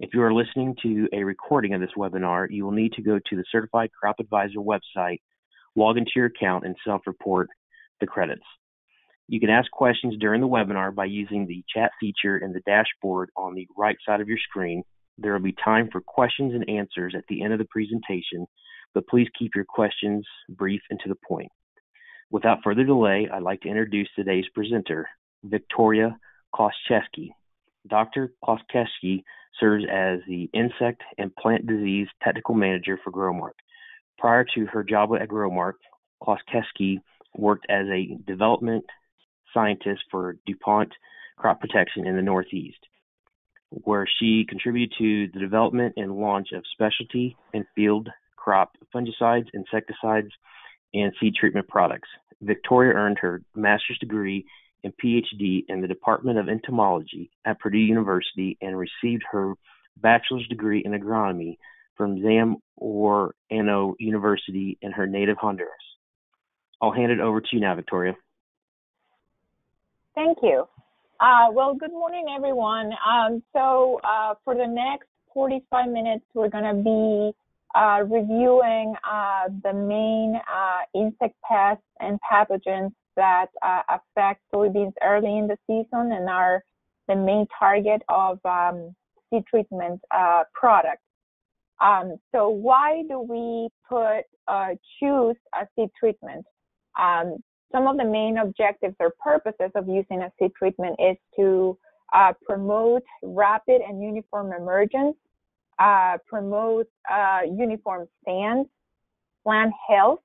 If you are listening to a recording of this webinar, you will need to go to the Certified Crop Advisor website, log into your account, and self-report the credits. You can ask questions during the webinar by using the chat feature in the dashboard on the right side of your screen. There will be time for questions and answers at the end of the presentation, but please keep your questions brief and to the point. Without further delay, I'd like to introduce today's presenter, Victoria Kleczewski. Dr. Kleczewski serves as the Insect and Plant Disease Technical Manager for Growmark. Prior to her job at Growmark, Kleczewski worked as a development scientist for DuPont Crop Protection in the Northeast, where she contributed to the development and launch of specialty and field crop fungicides, insecticides, and seed treatment products. Victoria earned her master's degree and PhD in the Department of Entomology at Purdue University and received her bachelor's degree in agronomy from Zamorano University in her native Honduras. I'll hand it over to you now, Victoria. Thank you. Uh, well, good morning, everyone. Um, so, uh, for the next 45 minutes, we're going to be uh, reviewing uh, the main uh, insect pests and pathogens that uh, affect soybeans early in the season and are the main target of um, seed treatment products. Um, so, why do we put choose a seed treatment? Um, some of the main objectives or purposes of using a seed treatment is to uh, promote rapid and uniform emergence, uh, promote uh, uniform stands, plant health,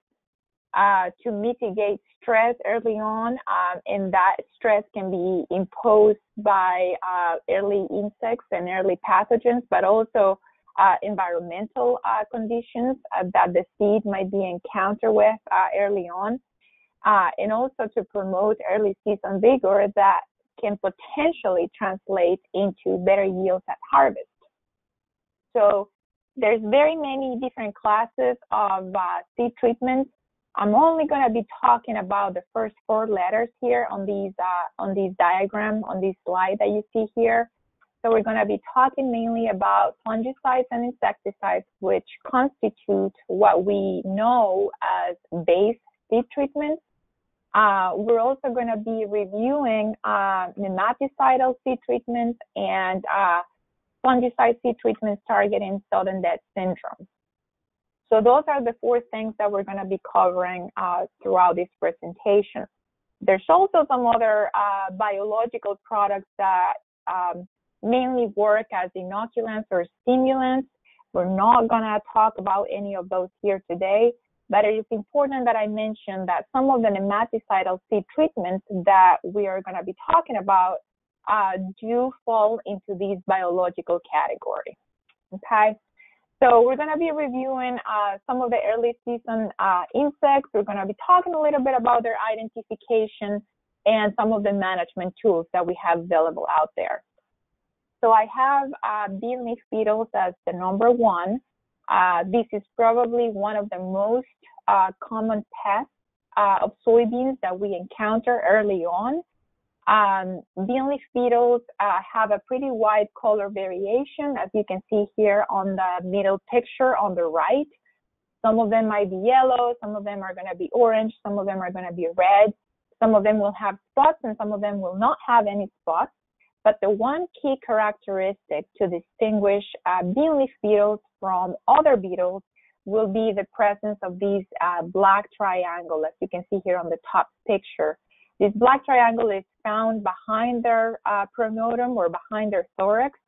uh, to mitigate stress early on, um, and that stress can be imposed by uh, early insects and early pathogens, but also uh, environmental conditions that the seed might be encountered with early on uh, and also to promote early season vigor that can potentially translate into better yields at harvest. So there's very many different classes of uh, seed treatments. I'm only going to be talking about the first four letters here on these uh, on these diagram on this slide that you see here. So we're going to be talking mainly about fungicides and insecticides, which constitute what we know as base seed treatments. Uh, we're also going to be reviewing uh, nematicidal seed treatments and uh, fungicide seed treatments targeting sudden death syndrome. So those are the four things that we're going to be covering uh, throughout this presentation. There's also some other uh, biological products that um, mainly work as inoculants or stimulants. We're not going to talk about any of those here today. But it is important that I mention that some of the nematicidal seed treatments that we are going to be talking about uh, do fall into these biological category. Okay, so we're going to be reviewing uh, some of the early season uh, insects. We're going to be talking a little bit about their identification and some of the management tools that we have available out there. So I have uh, bean leaf beetles as the number one. Uh, this is probably one of the most uh, common pests uh, of soybeans that we encounter early on. Um, bean leaf beetles uh, have a pretty wide color variation, as you can see here on the middle picture on the right. Some of them might be yellow, some of them are going to be orange, some of them are going to be red, some of them will have spots, and some of them will not have any spots. But the one key characteristic to distinguish uh, bean leaf beetles from other beetles will be the presence of these uh, black triangle, as you can see here on the top picture. This black triangle is found behind their uh, pronotum or behind their thorax,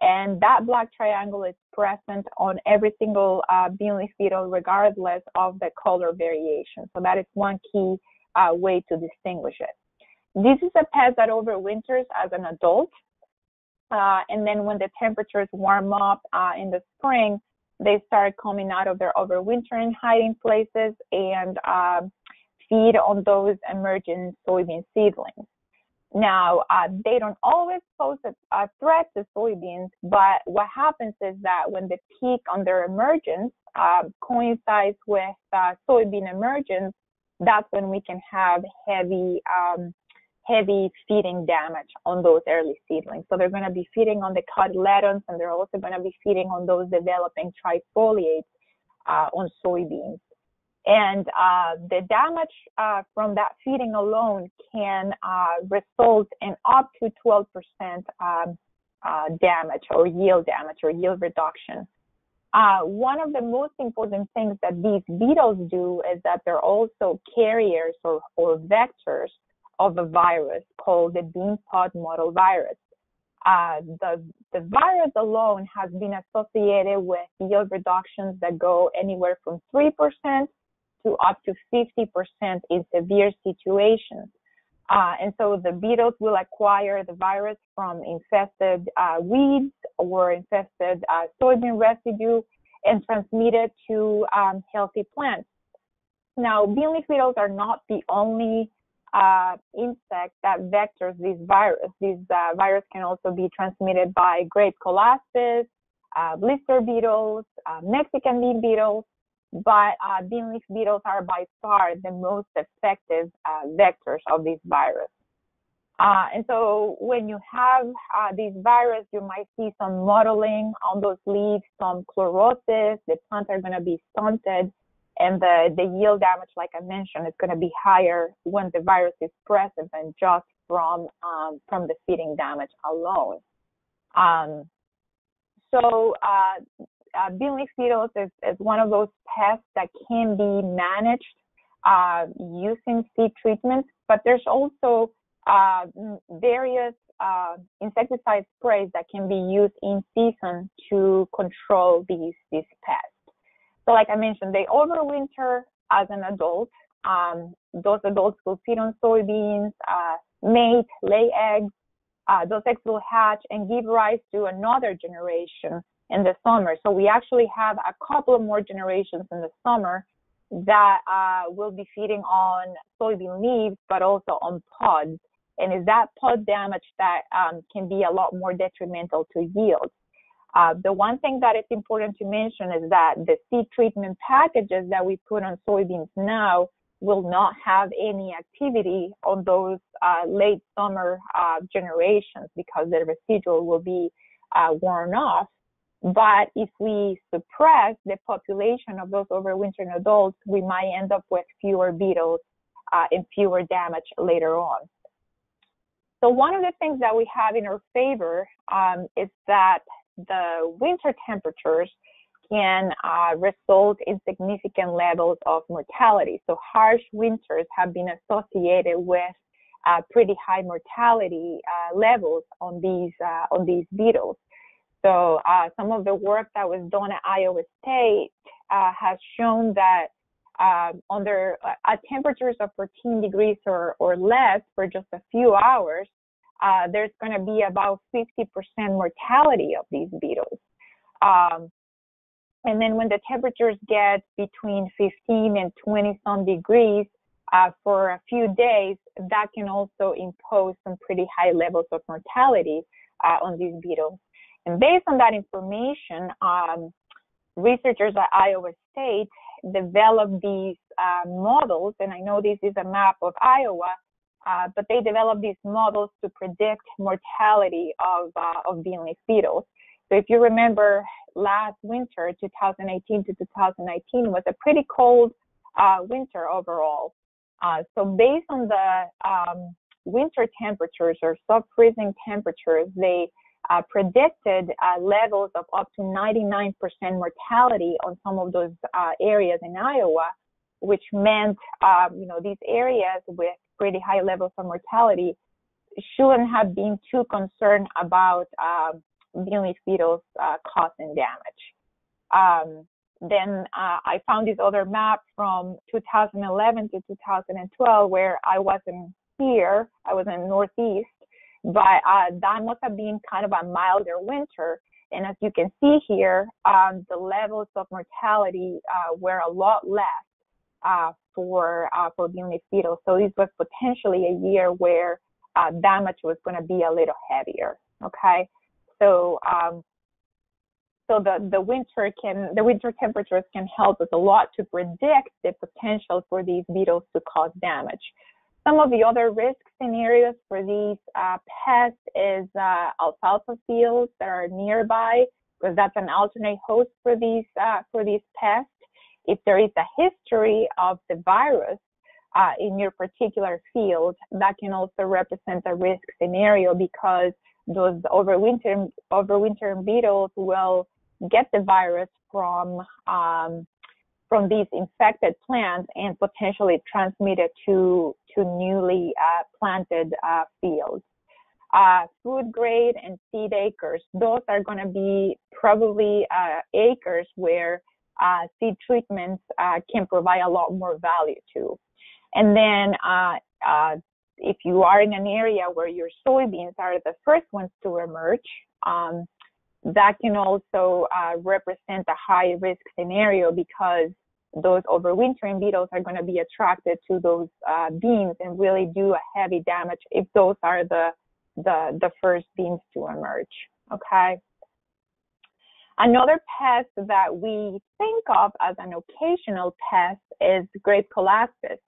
and that black triangle is present on every single uh, bean leaf beetle, regardless of the color variation. So that is one key uh, way to distinguish it. This is a pest that overwinters as an adult. Uh, and then when the temperatures warm up uh, in the spring, they start coming out of their overwintering hiding places and um, feed on those emerging soybean seedlings. Now, uh, they don't always pose a, a, threat to soybeans, but what happens is that when the peak on their emergence uh, coincides with uh, soybean emergence, that's when we can have heavy um, heavy feeding damage on those early seedlings. So they're going to be feeding on the cotyledons and they're also going to be feeding on those developing trifoliates uh, on soybeans. And uh, the damage uh, from that feeding alone can uh, result in up to 12% um, uh, damage or yield damage or yield reduction. Uh, one of the most important things that these beetles do is that they're also carriers or, or vectors of a virus called the bean pod mottle virus. Uh, the, the virus alone has been associated with yield reductions that go anywhere from 3% to up to 50% in severe situations. Uh, and so the beetles will acquire the virus from infested uh, weeds or infested uh, soybean residue and transmit it to um, healthy plants. Now, bean leaf beetles are not the only uh, insect that vectors this virus. This uh, virus can also be transmitted by grape colaspis, uh, blister beetles, Mexican bean beetles, but uh, bean leaf beetles are by far the most effective uh, vectors of this virus. Uh, and so when you have uh, this virus, you might see some mottling on those leaves, some chlorosis, the plants are going to be stunted, and the, the yield damage, like I mentioned, is going to be higher when the virus is present than just from um, from the feeding damage alone. Um, so uh, uh, bean beetles is, is one of those pests that can be managed uh, using seed treatments, but there's also uh, various uh, insecticide sprays that can be used in season to control these these pests. So, like I mentioned, they overwinter as an adult. Um, those adults will feed on soybeans, uh, mate, lay eggs. Uh, those eggs will hatch and give rise to another generation in the summer. So we actually have a couple of more generations in the summer that uh, will be feeding on soybean leaves, but also on pods. And it's that pod damage that um, can be a lot more detrimental to yield. Uh, the one thing that is important to mention is that the seed treatment packages that we put on soybeans now will not have any activity on those uh, late summer uh, generations because the residual will be uh, worn off. But if we suppress the population of those overwintering adults, we might end up with fewer beetles uh, and fewer damage later on. So one of the things that we have in our favor um, is that the winter temperatures can uh, result in significant levels of mortality. So harsh winters have been associated with uh, pretty high mortality uh, levels on these uh, on these beetles. So uh, some of the work that was done at Iowa State uh, has shown that uh, under uh, at temperatures of 14 degrees or, or less for just a few hours, uh, there's going to be about 50% mortality of these beetles. Um, and then when the temperatures get between 15 and 20 some degrees uh, for a few days, that can also impose some pretty high levels of mortality on these beetles. And based on that information, um, researchers at Iowa State developed these uh, models, and I know this is a map of Iowa, uh, but they developed these models to predict mortality of, uh, of leaf beetles. So if you remember last winter, 2018 to 2019 was a pretty cold uh, winter overall. Uh, so based on the um, winter temperatures or sub-freezing temperatures, they uh, predicted uh, levels of up to 99% mortality on some of those uh, areas in Iowa, which meant, um, you know, these areas with pretty high levels of mortality shouldn't have been too concerned about um, bean leaf beetles uh, causing damage. Um, then uh, I found this other map from 2011 to 2012 where I wasn't here. I was in Northeast but uh, that must have been kind of a milder winter. And as you can see here, um, the levels of mortality uh, were a lot less uh, for uh, for bean leaf. So this was potentially a year where uh, damage was going to be a little heavier. Okay, so um, so the the winter can the winter temperatures can help us a lot to predict the potential for these beetles to cause damage. Some of the other risk scenarios for these uh, pests is uh, alfalfa fields that are nearby, because that's an alternate host for these uh, for these pests. If there is a history of the virus uh, in your particular field, that can also represent a risk scenario because those overwinter overwintering beetles will get the virus from um, from these infected plants and potentially transmit it to to newly uh, planted uh, fields. Uh, food grade and seed acres, those are going to be probably uh, acres where uh, seed treatments uh, can provide a lot more value to. And then if you are in an area where your soybeans are the first ones to emerge, um, that can also uh, represent a high risk scenario because those overwintering beetles are going to be attracted to those uh, beans and really do a heavy damage if those are the the the first beans to emerge. Okay. Another pest that we think of as an occasional pest is grape colaspis.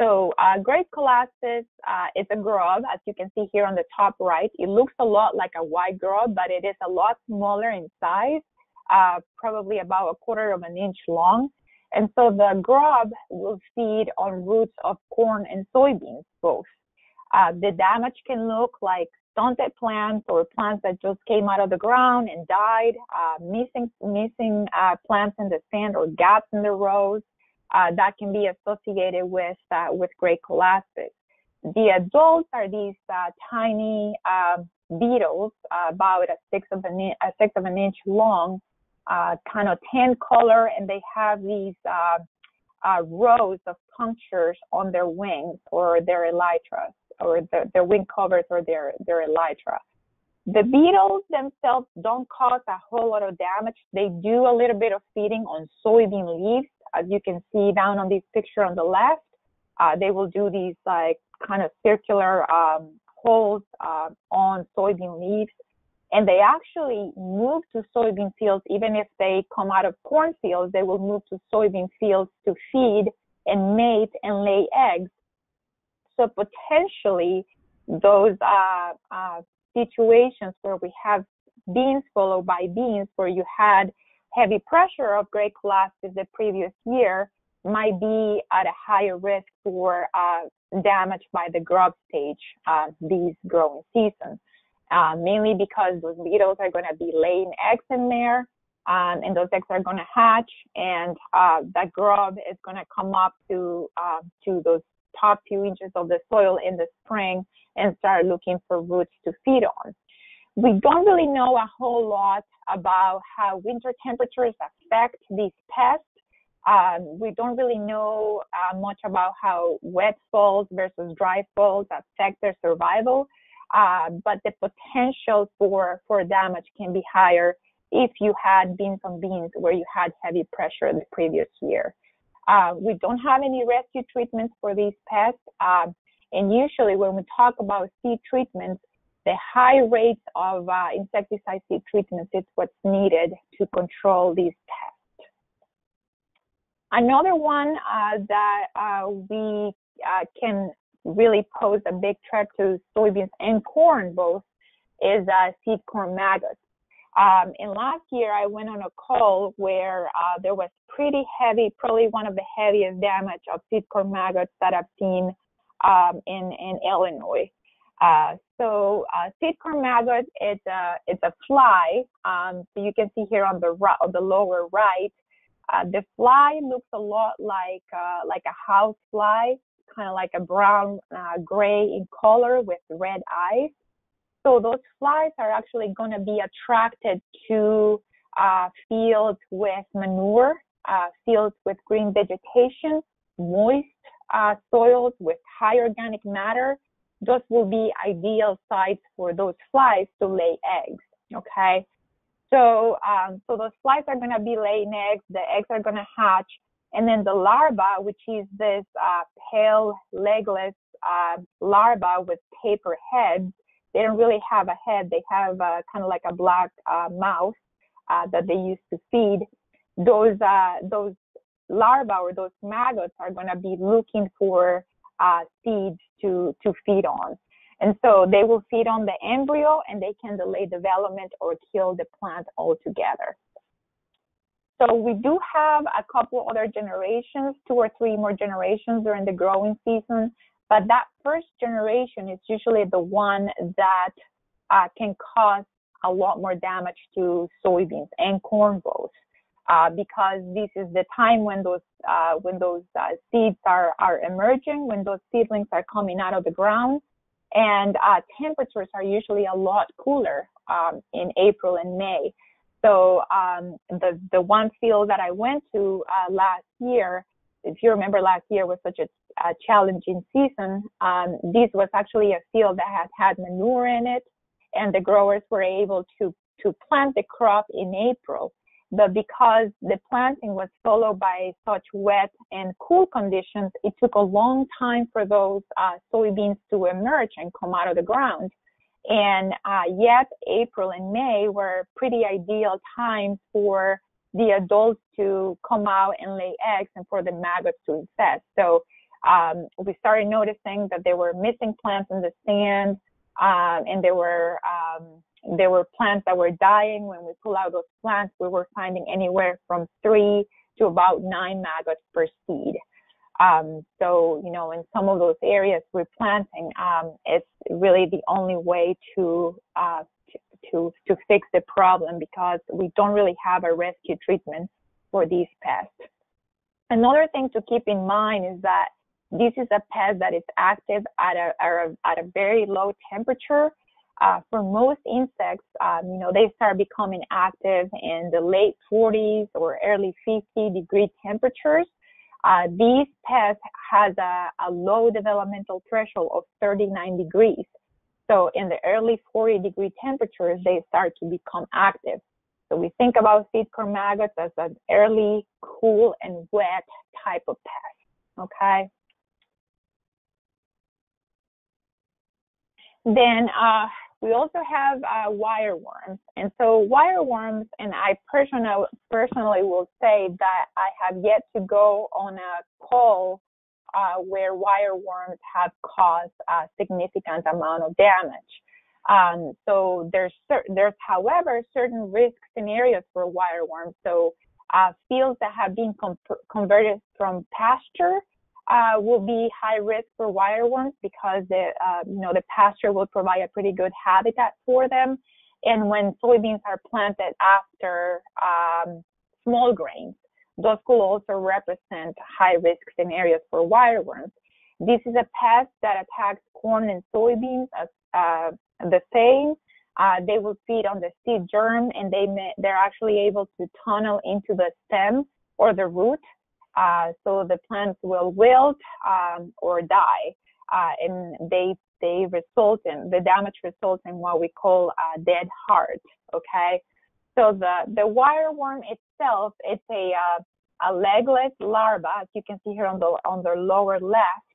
So uh, grape colaspis uh, is a grub, as you can see here on the top right. It looks a lot like a white grub, but it is a lot smaller in size, uh, probably about a quarter of an inch long. And so the grub will feed on roots of corn and soybeans both. Uh, the damage can look like stunted plants or plants that just came out of the ground and died, uh, missing missing uh, plants in the sand or gaps in the rows. Uh, that can be associated with uh, with grape colaspis. The adults are these uh, tiny um, beetles, about a sixth of an a six of an inch long, kind of tan color, and they have these rows of punctures on their wings or their elytras or the, their wing covers or their, their elytra. The beetles themselves don't cause a whole lot of damage. They do a little bit of feeding on soybean leaves, as you can see down on this picture on the left. Uh, they will do these like kind of circular um, holes uh, on soybean leaves. And they actually move to soybean fields, even if they come out of corn fields they will move to soybean fields to feed and mate and lay eggs so potentially those uh, uh, situations where we have beans followed by beans where you had heavy pressure of grape colaspis the previous year might be at a higher risk for uh, damage by the grub stage uh, these growing season. Uh, mainly because those beetles are going to be laying eggs in there, um, and those eggs are going to hatch, and uh, that grub is going to come up to uh, to those top few inches of the soil in the spring and start looking for roots to feed on. We don't really know a whole lot about how winter temperatures affect these pests. Um, we don't really know uh, much about how wet falls versus dry falls affect their survival, uh, but the potential for, for damage can be higher if you had beans on beans where you had heavy pressure the previous year. Uh, we don't have any rescue treatments for these pests. Uh, and usually when we talk about seed treatments, the high rates of uh, insecticide seed treatments is what's needed to control these pests. Another one uh, that uh, we uh, can really pose a big threat to soybeans and corn both is seed corn maggots. Um, and last year, I went on a call where uh, there was pretty heavy, probably one of the heaviest damage of seed corn maggots that I've seen um, in in Illinois. Uh, so uh, seed corn maggot is a it's a fly. Um, so you can see here on the on the lower right, uh, the fly looks a lot like uh, like a house fly, kind of like a brown uh, gray in color with red eyes. So those flies are actually going to be attracted to uh, fields with manure, uh, fields with green vegetation, moist uh, soils with high organic matter. Those will be ideal sites for those flies to lay eggs. Okay. So, um, so those flies are going to be laying eggs. The eggs are going to hatch, and then the larva, which is this uh, pale, legless uh, larva with paper heads, they don't really have a head. They have uh, kind of like a black uh, mouse uh, that they use to feed. Those uh, those larvae or those maggots are going to be looking for seeds to, to feed on. And so they will feed on the embryo and they can delay development or kill the plant altogether. So we do have a couple other generations, two or three more generations during the growing season, but that first generation is usually the one that uh, can cause a lot more damage to soybeans and corn both. Uh, because this is the time when those uh, when those uh, seeds are are emerging, when those seedlings are coming out of the ground, and uh, temperatures are usually a lot cooler um, in April and May. So um, the the one field that I went to uh, last year, if you remember, last year was such a, a challenging season. Um, this was actually a field that had had manure in it, and the growers were able to to plant the crop in April. But because the planting was followed by such wet and cool conditions, it took a long time for those uh, soybeans to emerge and come out of the ground. And uh, yet, April and May were pretty ideal times for the adults to come out and lay eggs and for the maggots to infest. So um, we started noticing that there were missing plants in the stand, um, and there were um, there were plants that were dying. When we pull out those plants, we were finding anywhere from three to about nine maggots per seed. Um, so, you know, in some of those areas we're planting, um, it's really the only way to, uh, to, to fix the problem because we don't really have a rescue treatment for these pests. Another thing to keep in mind is that this is a pest that is active at a, at a, at a very low temperature. Uh, for most insects, um, you know, they start becoming active in the late 40s or early 50 degree temperatures. Uh, these pests has a, a low developmental threshold of 39 degrees. So in the early 40 degree temperatures, they start to become active. So we think about seed corn maggots as an early, cool, and wet type of pest. Okay. Then uh, we also have uh, wire worms. And so wireworms, and I personally, personally will say that I have yet to go on a call uh, where wireworms have caused a significant amount of damage. Um, so there's, there's, however, certain risk scenarios for wireworms. So uh, fields that have been com- converted from pasture uh, will be high risk for wireworms because the uh, you know the pasture will provide a pretty good habitat for them. And when soybeans are planted after um, small grains, those could also represent high risk scenarios for wireworms. This is a pest that attacks corn and soybeans as uh, the same. Uh, they will feed on the seed germ and they may, they're actually able to tunnel into the stem or the root uh, so the plants will wilt um, or die, uh, and they they result in the damage results in what we call a dead heart. Okay, so the the wireworm itself it's a uh, a legless larva, as you can see here on the on the lower left.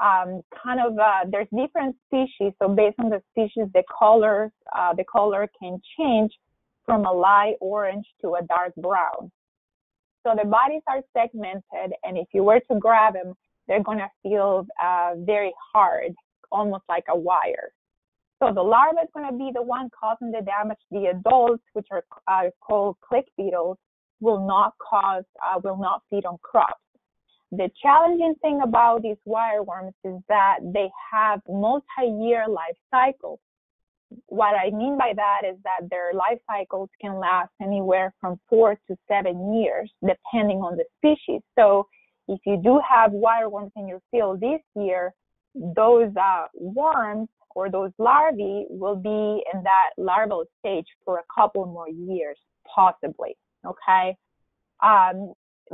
Um, kind of uh, there's different species, so based on the species, the colors uh, the color can change from a light orange to a dark brown. So the bodies are segmented, and if you were to grab them, they're going to feel uh, very hard, almost like a wire. So the larva is going to be the one causing the damage. The adults, which are uh, called click beetles, will not cause, uh, will not feed on crops. The challenging thing about these wireworms is that they have multi-year life cycles what I mean by that is that their life cycles can last anywhere from four to seven years, depending on the species. So if you do have wireworms in your field this year, those uh, worms or those larvae will be in that larval stage for a couple more years, possibly. Okay. Um,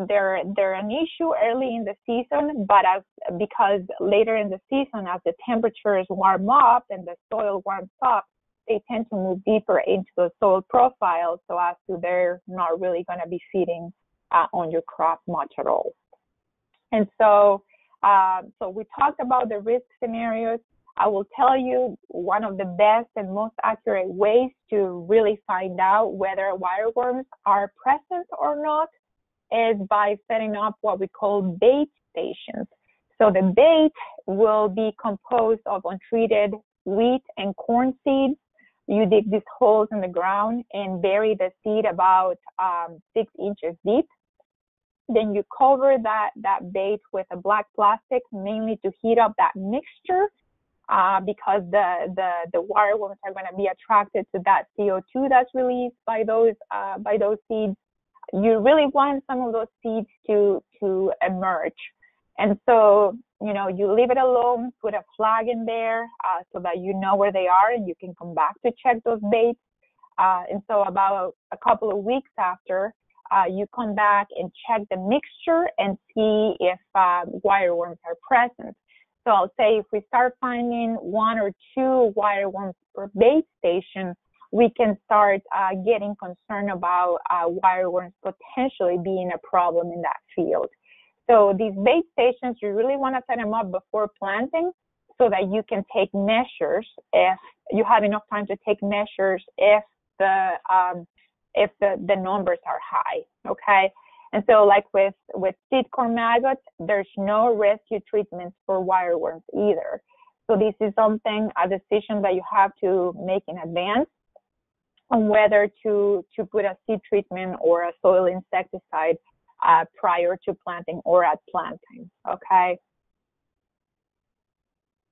they're they're an issue early in the season, but as because later in the season, as the temperatures warm up and the soil warms up, they tend to move deeper into the soil profile, so as to they're not really going to be feeding uh, on your crop much at all. And so, uh, so we talked about the risk scenarios. I will tell you one of the best and most accurate ways to really find out whether wireworms are present or not is by setting up what we call bait stations. So the bait will be composed of untreated wheat and corn seeds. You dig these holes in the ground and bury the seed about um, six inches deep. Then you cover that, that bait with a black plastic, mainly to heat up that mixture uh, because the, the, the wireworms are going to be attracted to that CO2 that's released by those, uh, by those seeds. You really want some of those seeds to, to emerge. And so, you know, you leave it alone, put a flag in there uh, so that you know where they are and you can come back to check those baits. Uh, and so about a couple of weeks after, uh, you come back and check the mixture and see if uh, wireworms are present. So I'll say if we start finding one or two wireworms per bait station, we can start uh, getting concerned about uh, wireworms potentially being a problem in that field. So these bait stations, you really want to set them up before planting so that you can take measures if you have enough time to take measures if the um, if the, the numbers are high. Okay. And so like with, with seed corn maggots, there's no rescue treatments for wireworms either. So this is something, a decision that you have to make in advance on whether to, to put a seed treatment or a soil insecticide uh, prior to planting or at planting. Okay.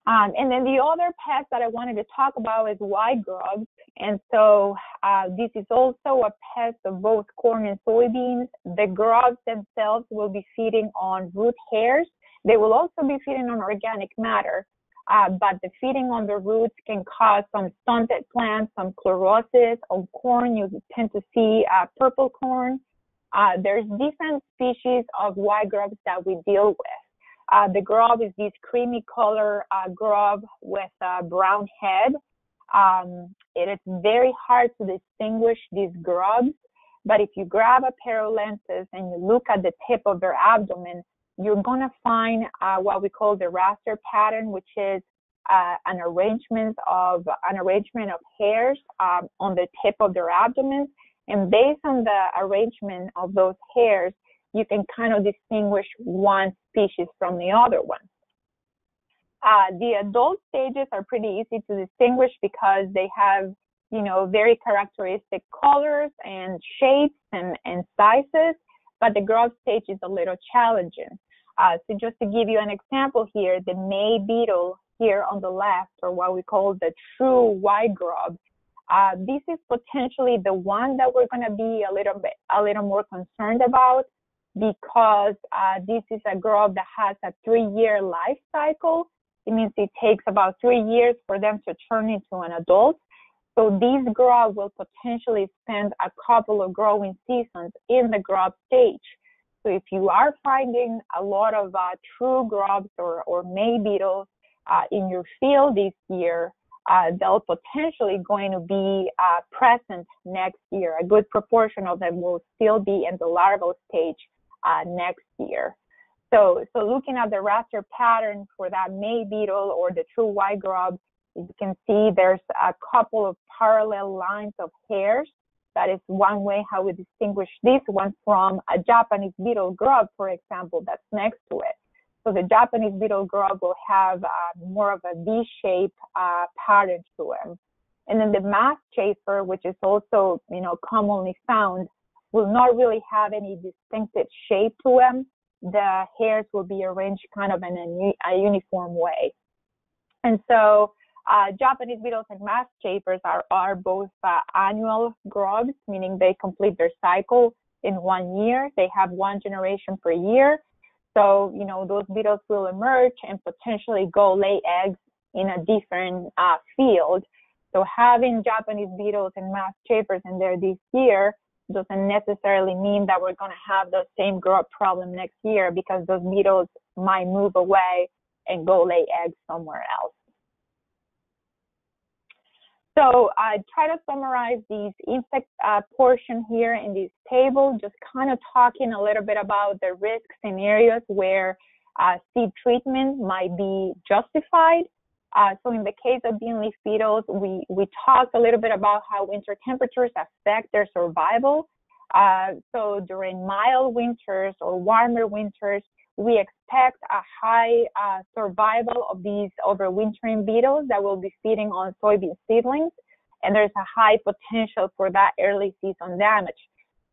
Um, and then the other pest that I wanted to talk about is white grubs. And so uh, this is also a pest of both corn and soybeans. The grubs themselves will be feeding on root hairs. They will also be feeding on organic matter. Uh, but the feeding on the roots can cause some stunted plants, some chlorosis. On corn, you tend to see uh, purple corn. Uh, there's different species of white grubs that we deal with. Uh, the grub is this creamy color uh, grub with a brown head. Um, it is very hard to distinguish these grubs, but if you grab a pair of lenses and you look at the tip of their abdomen, you're gonna find uh, what we call the raster pattern, which is uh, an arrangement of an arrangement of hairs um, on the tip of their abdomen. And based on the arrangement of those hairs, you can kind of distinguish one species from the other one. Uh, the adult stages are pretty easy to distinguish because they have, you know, very characteristic colors and shapes and, and sizes, but the growth stage is a little challenging. Uh, so just to give you an example here, the May beetle here on the left, or what we call the true white grub, uh, this is potentially the one that we're going to be a little bit, a little more concerned about because uh, this is a grub that has a three-year life cycle. It means it takes about three years for them to turn into an adult. So these grubs will potentially spend a couple of growing seasons in the grub stage. So if you are finding a lot of uh, true grubs or, or May beetles uh, in your field this year, uh, they'll potentially going to be uh, present next year. A good proportion of them will still be in the larval stage uh, next year. So, so looking at the raster pattern for that May beetle or the true white grub, you can see there's a couple of parallel lines of hairs. That is one way how we distinguish this one from a Japanese beetle grub, for example, that's next to it. So the Japanese beetle grub will have uh, more of a V-shaped uh, pattern to it. And then the mask chafer, which is also, you know, commonly found, will not really have any distinctive shape to them. The hairs will be arranged kind of in a, a uniform way. And so uh, Japanese beetles and mask chafers are, are both uh, annual grubs, meaning they complete their cycle in one year. They have one generation per year. So, you know, those beetles will emerge and potentially go lay eggs in a different uh, field. So having Japanese beetles and mask chafers in there this year doesn't necessarily mean that we're going to have the same growth problem next year because those beetles might move away and go lay eggs somewhere else. So I try to summarize these insect uh, portion here in this table, just kind of talking a little bit about the risk scenarios where uh, seed treatment might be justified. Uh, so in the case of bean leaf beetles, we, we talked a little bit about how winter temperatures affect their survival. Uh, so during mild winters or warmer winters, we expect a high uh, survival of these overwintering beetles that will be feeding on soybean seedlings, and there's a high potential for that early season damage.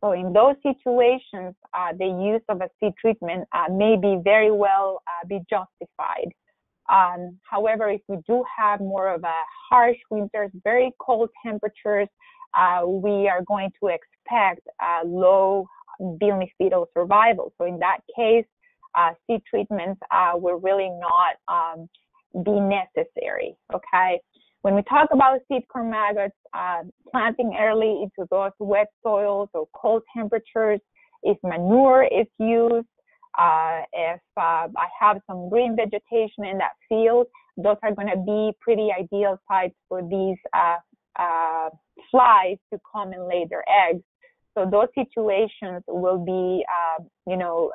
So in those situations, uh, the use of a seed treatment uh, may be very well uh, be justified. Um, however, if we do have more of a harsh winters, very cold temperatures, uh, we are going to expect uh, low beetle survival. So in that case, uh, seed treatments will really not um, be necessary. Okay. When we talk about seed corn maggots, uh, planting early into those wet soils or cold temperatures, if manure is used, uh, if uh, I have some green vegetation in that field, those are going to be pretty ideal sites for these uh, uh, flies to come and lay their eggs. So those situations will be, uh, you know,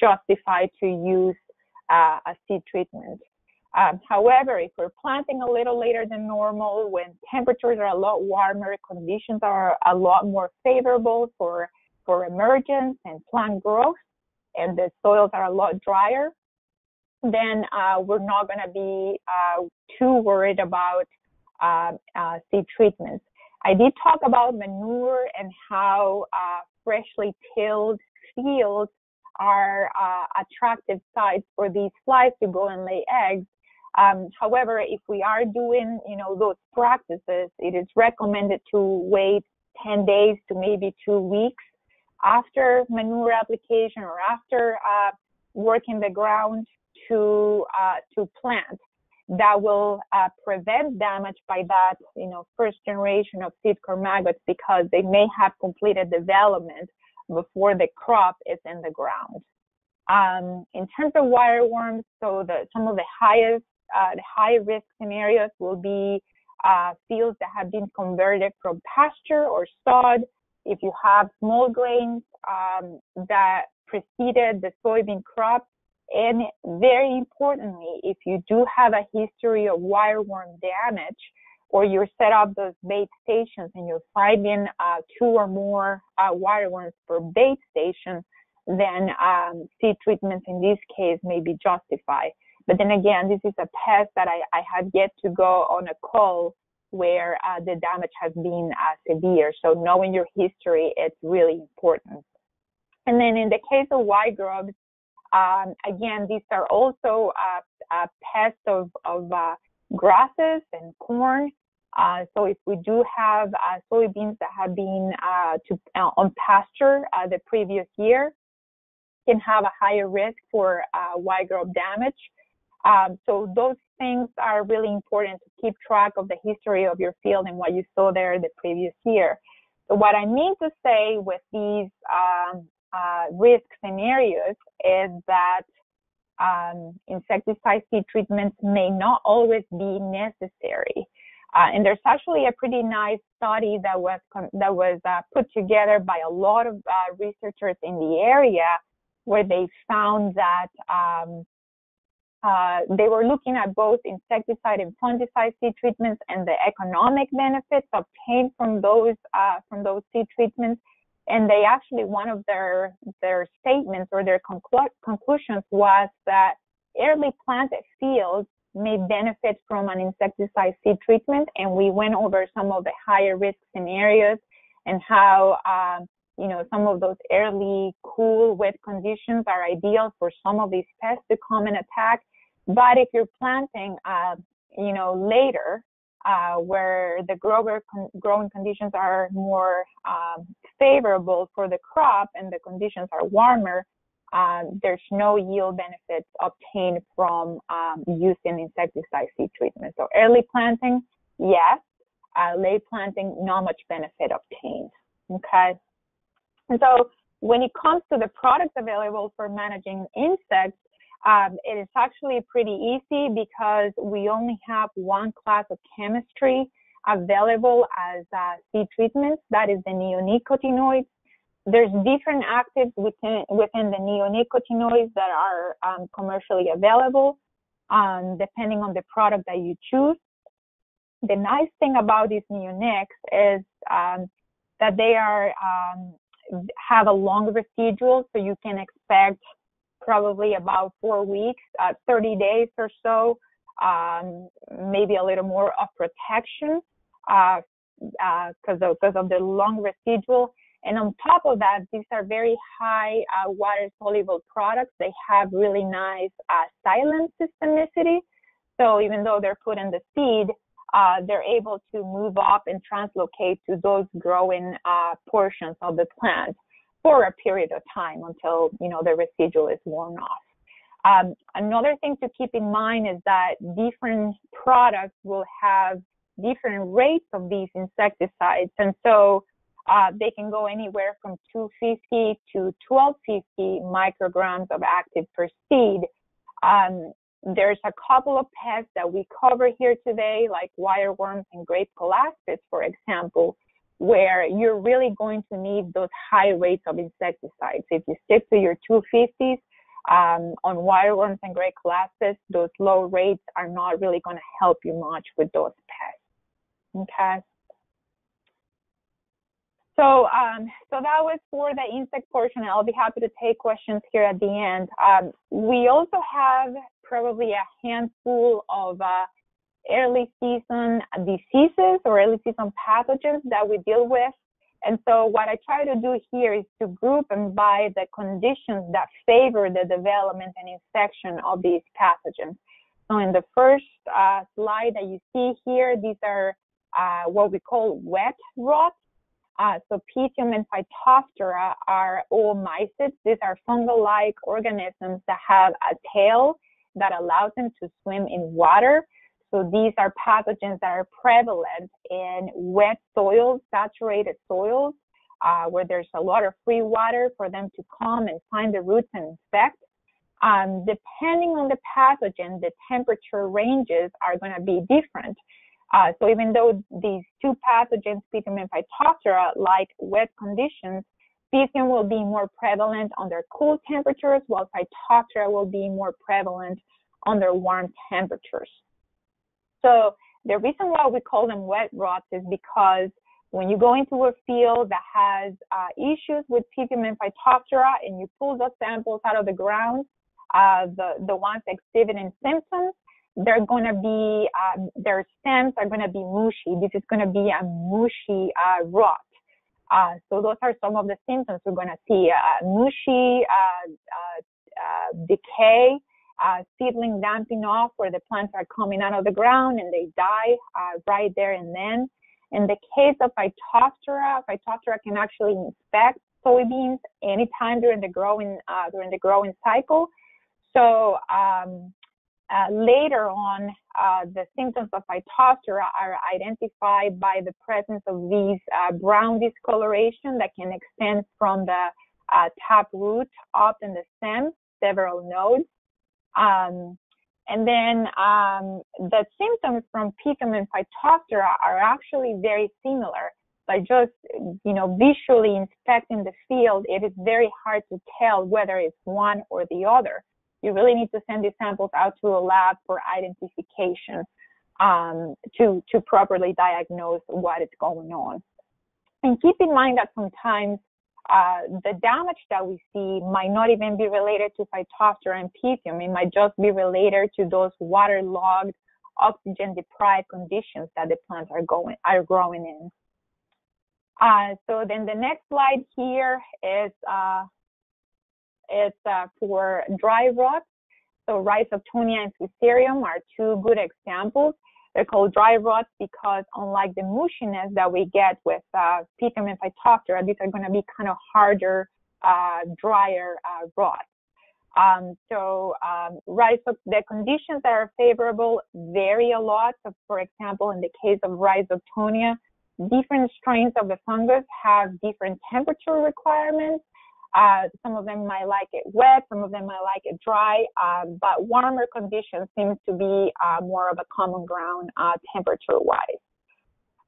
justified to use a seed treatment. Um, however, if we're planting a little later than normal, when temperatures are a lot warmer, conditions are a lot more favorable for, for emergence and plant growth, and the soils are a lot drier, then uh, we're not going to be uh, too worried about uh, uh, seed treatments. I did talk about manure and how uh, freshly tilled fields are uh, attractive sites for these flies to go and lay eggs. Um, however, if we are doing, you know, those practices, it is recommended to wait 10 days to maybe two weeks after manure application or after uh, working the ground to uh, to plant. That will uh, prevent damage by that, you know, first generation of seed corn maggots because they may have completed development before the crop is in the ground. Um, in terms of wireworms, so the, some of the highest uh, the high risk scenarios will be uh, fields that have been converted from pasture or sod. If you have small grains um, that preceded the soybean crop, and very importantly, if you do have a history of wireworm damage, or you set up those bait stations and you're finding uh, two or more uh, wireworms per bait station, then um, seed treatments in this case may be justified. But then again, this is a pest that I, I have yet to go on a call where uh, the damage has been uh, severe. So knowing your history, it's really important. And then in the case of white grubs, um, again, these are also uh, pests of, of uh, grasses and corn. Uh, so if we do have uh, soybeans that have been to, on pasture the previous year, can have a higher risk for white grub damage. Um, so those things are really important to keep track of the history of your field and what you saw there the previous year. So what I mean to say with these um, uh, risk scenarios is that um, insecticide seed treatments may not always be necessary. Uh, and there's actually a pretty nice study that was that was uh, put together by a lot of uh, researchers in the area, where they found that um, uh, they were looking at both insecticide and fungicide seed treatments and the economic benefits obtained from those uh, from those seed treatments. And they actually one of their their statements or their conclu- conclusions was that early planted fields may benefit from an insecticide seed treatment. And we went over some of the higher risk scenarios and how um, you know some of those early cool wet conditions are ideal for some of these pests to come and attack but if you're planting, uh, you know, later, uh, where the grower con- growing conditions are more um, favorable for the crop and the conditions are warmer, uh, there's no yield benefits obtained from um, using insecticide seed treatment. So early planting, yes. Uh, late planting, not much benefit obtained. Okay. And so when it comes to the products available for managing insects, um, it is actually pretty easy because we only have one class of chemistry available as uh, seed treatments, that is the neonicotinoids. There's different actives within, within the neonicotinoids that are um, commercially available, um, depending on the product that you choose. The nice thing about these neonics is um, that they are um, have a long residual, so you can expect probably about four weeks, uh, 30 days or so, um, maybe a little more of protection because uh, uh, of, the long residual. And on top of that, these are very high uh, water soluble products. They have really nice uh, xylem systemicity. So even though they're put in the seed, uh, they're able to move up and translocate to those growing portions of the plant for a period of time until you know the residual is worn off. Um, another thing to keep in mind is that different products will have different rates of these insecticides, and so uh, they can go anywhere from 250 to 1250 micrograms of active per seed. Um, there's a couple of pests that we cover here today, like wireworms and grape colaspis, for example, where you're really going to need those high rates of insecticides. If you stick to your 250s um, on wireworms and grape colaspis, those low rates are not really going to help you much with those pests. Okay. So, um, so that was for the insect portion. I'll be happy to take questions here at the end. Um, we also have probably a handful of uh, early season diseases or early season pathogens that we deal with. And so what I try to do here is to group and by the conditions that favor the development and infection of these pathogens. So in the first uh, slide that you see here, these are uh, what we call wet rot. Uh, so Pythium and Phytophthora are oomycetes. These are fungal-like organisms that have a tail that allows them to swim in water. So these are pathogens that are prevalent in wet soils, saturated soils, uh, where there's a lot of free water for them to come and find the roots and infect. Um, depending on the pathogen, the temperature ranges are going to be different. Uh, so even though these two pathogens, Pythium and Phytophthora, like wet conditions, Pythium will be more prevalent under cool temperatures, while Phytophthora will be more prevalent under warm temperatures. So the reason why we call them wet rots is because when you go into a field that has uh, issues with Pythium and Phytophthora and you pull those samples out of the ground, uh, the, the ones exhibiting symptoms, they're going to be, uh, their stems are going to be mushy. This is going to be a mushy uh, rot. Uh, so those are some of the symptoms we're going to see: uh, mushy, uh, uh, uh, seedling damping off, where the plants are coming out of the ground and they die right there and then. In the case of Phytophthora, Phytophthora can actually infect soybeans anytime during the growing during the growing cycle. So um, uh, later on, uh, the symptoms of Phytophthora are identified by the presence of these uh, brown discoloration that can extend from the uh, tap root up in the stem, several nodes. Um, and then um, the symptoms from Pythium and Phytophthora are actually very similar. By just, you know, visually inspecting the field, it is very hard to tell whether it's one or the other you really need to send these samples out to a lab for identification um, to, to properly diagnose what is going on. And keep in mind that sometimes uh, the damage that we see might not even be related to Phytophthora and Pythium. It might just be related to those waterlogged, oxygen-deprived conditions that the plants are going are growing in. Uh, so then the next slide here is uh, it's uh, for dry rot. So Rhizoctonia and Fusarium are two good examples. They're called dry rots because unlike the mushiness that we get with uh, and Phytophthora, these are going to be kind of harder, uh, drier uh, rots. Um, so um, the conditions that are favorable vary a lot. So for example, in the case of Rhizoctonia, different strains of the fungus have different temperature requirements. Uh, some of them might like it wet, some of them might like it dry, um, but warmer conditions seems to be uh, more of a common ground uh, temperature-wise.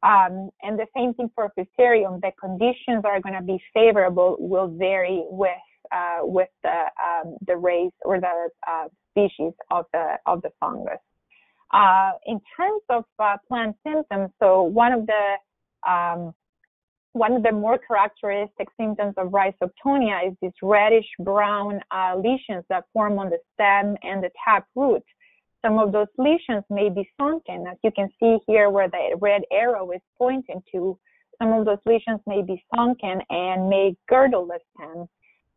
Um, and the same thing for Fusarium, the conditions are going to be favorable will vary with uh, with the um, the race or the uh, species of the of the fungus. In terms of plant symptoms, so one of the um, one of the more characteristic symptoms of rhizoctonia is these reddish brown uh, lesions that form on the stem and the tap root. Some of those lesions may be sunken, as you can see here where the red arrow is pointing to. Some of those lesions may be sunken and may girdle the stem.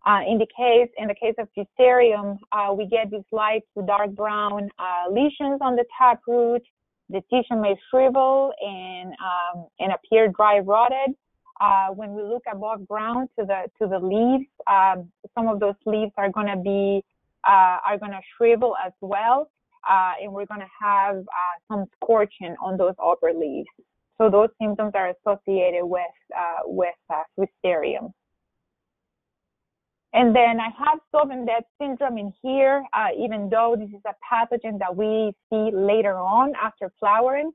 Uh, in the case in the case of fusarium, uh, we get these light to dark brown uh, lesions on the tap root. The tissue may shrivel and um, and appear dry rotted. Uh, when we look above ground to the to the leaves, um, some of those leaves are going to be uh, are going to shrivel as well, uh, and we're going to have uh, some scorching on those upper leaves. So those symptoms are associated with uh, with uh, fusarium. And then I have Sudden Death syndrome in here, even though this is a pathogen that we see later on after flowering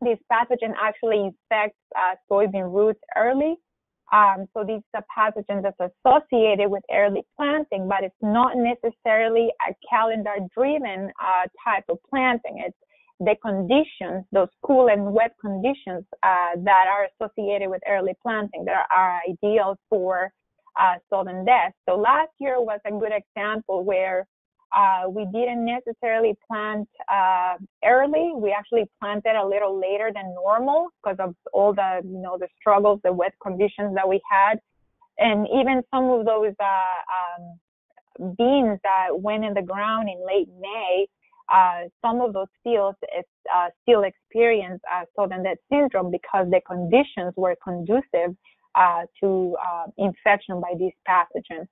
this pathogen actually infects uh, soybean roots early. Um, so these are pathogens that's associated with early planting, but it's not necessarily a calendar-driven uh, type of planting. It's the conditions, those cool and wet conditions uh, that are associated with early planting that are, ideal for uh, sudden death. So last year was a good example where uh, we didn't necessarily plant uh, early. We actually planted a little later than normal because of all the, you know, the struggles, the wet conditions that we had, and even some of those uh, um, beans that went in the ground in late May. Uh, some of those fields uh, still experience uh, Sudden Death syndrome because the conditions were conducive to infection by these pathogens.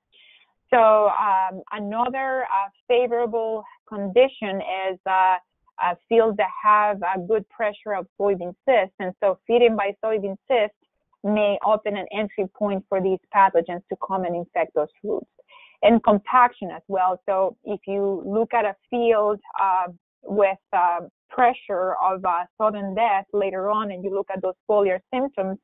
So um, another uh, favorable condition is uh, uh, fields that have a good pressure of soybean cysts. And so feeding by soybean cysts may open an entry point for these pathogens to come and infect those roots. And compaction as well. So if you look at a field uh, with uh, pressure of uh, sudden death later on and you look at those foliar symptoms,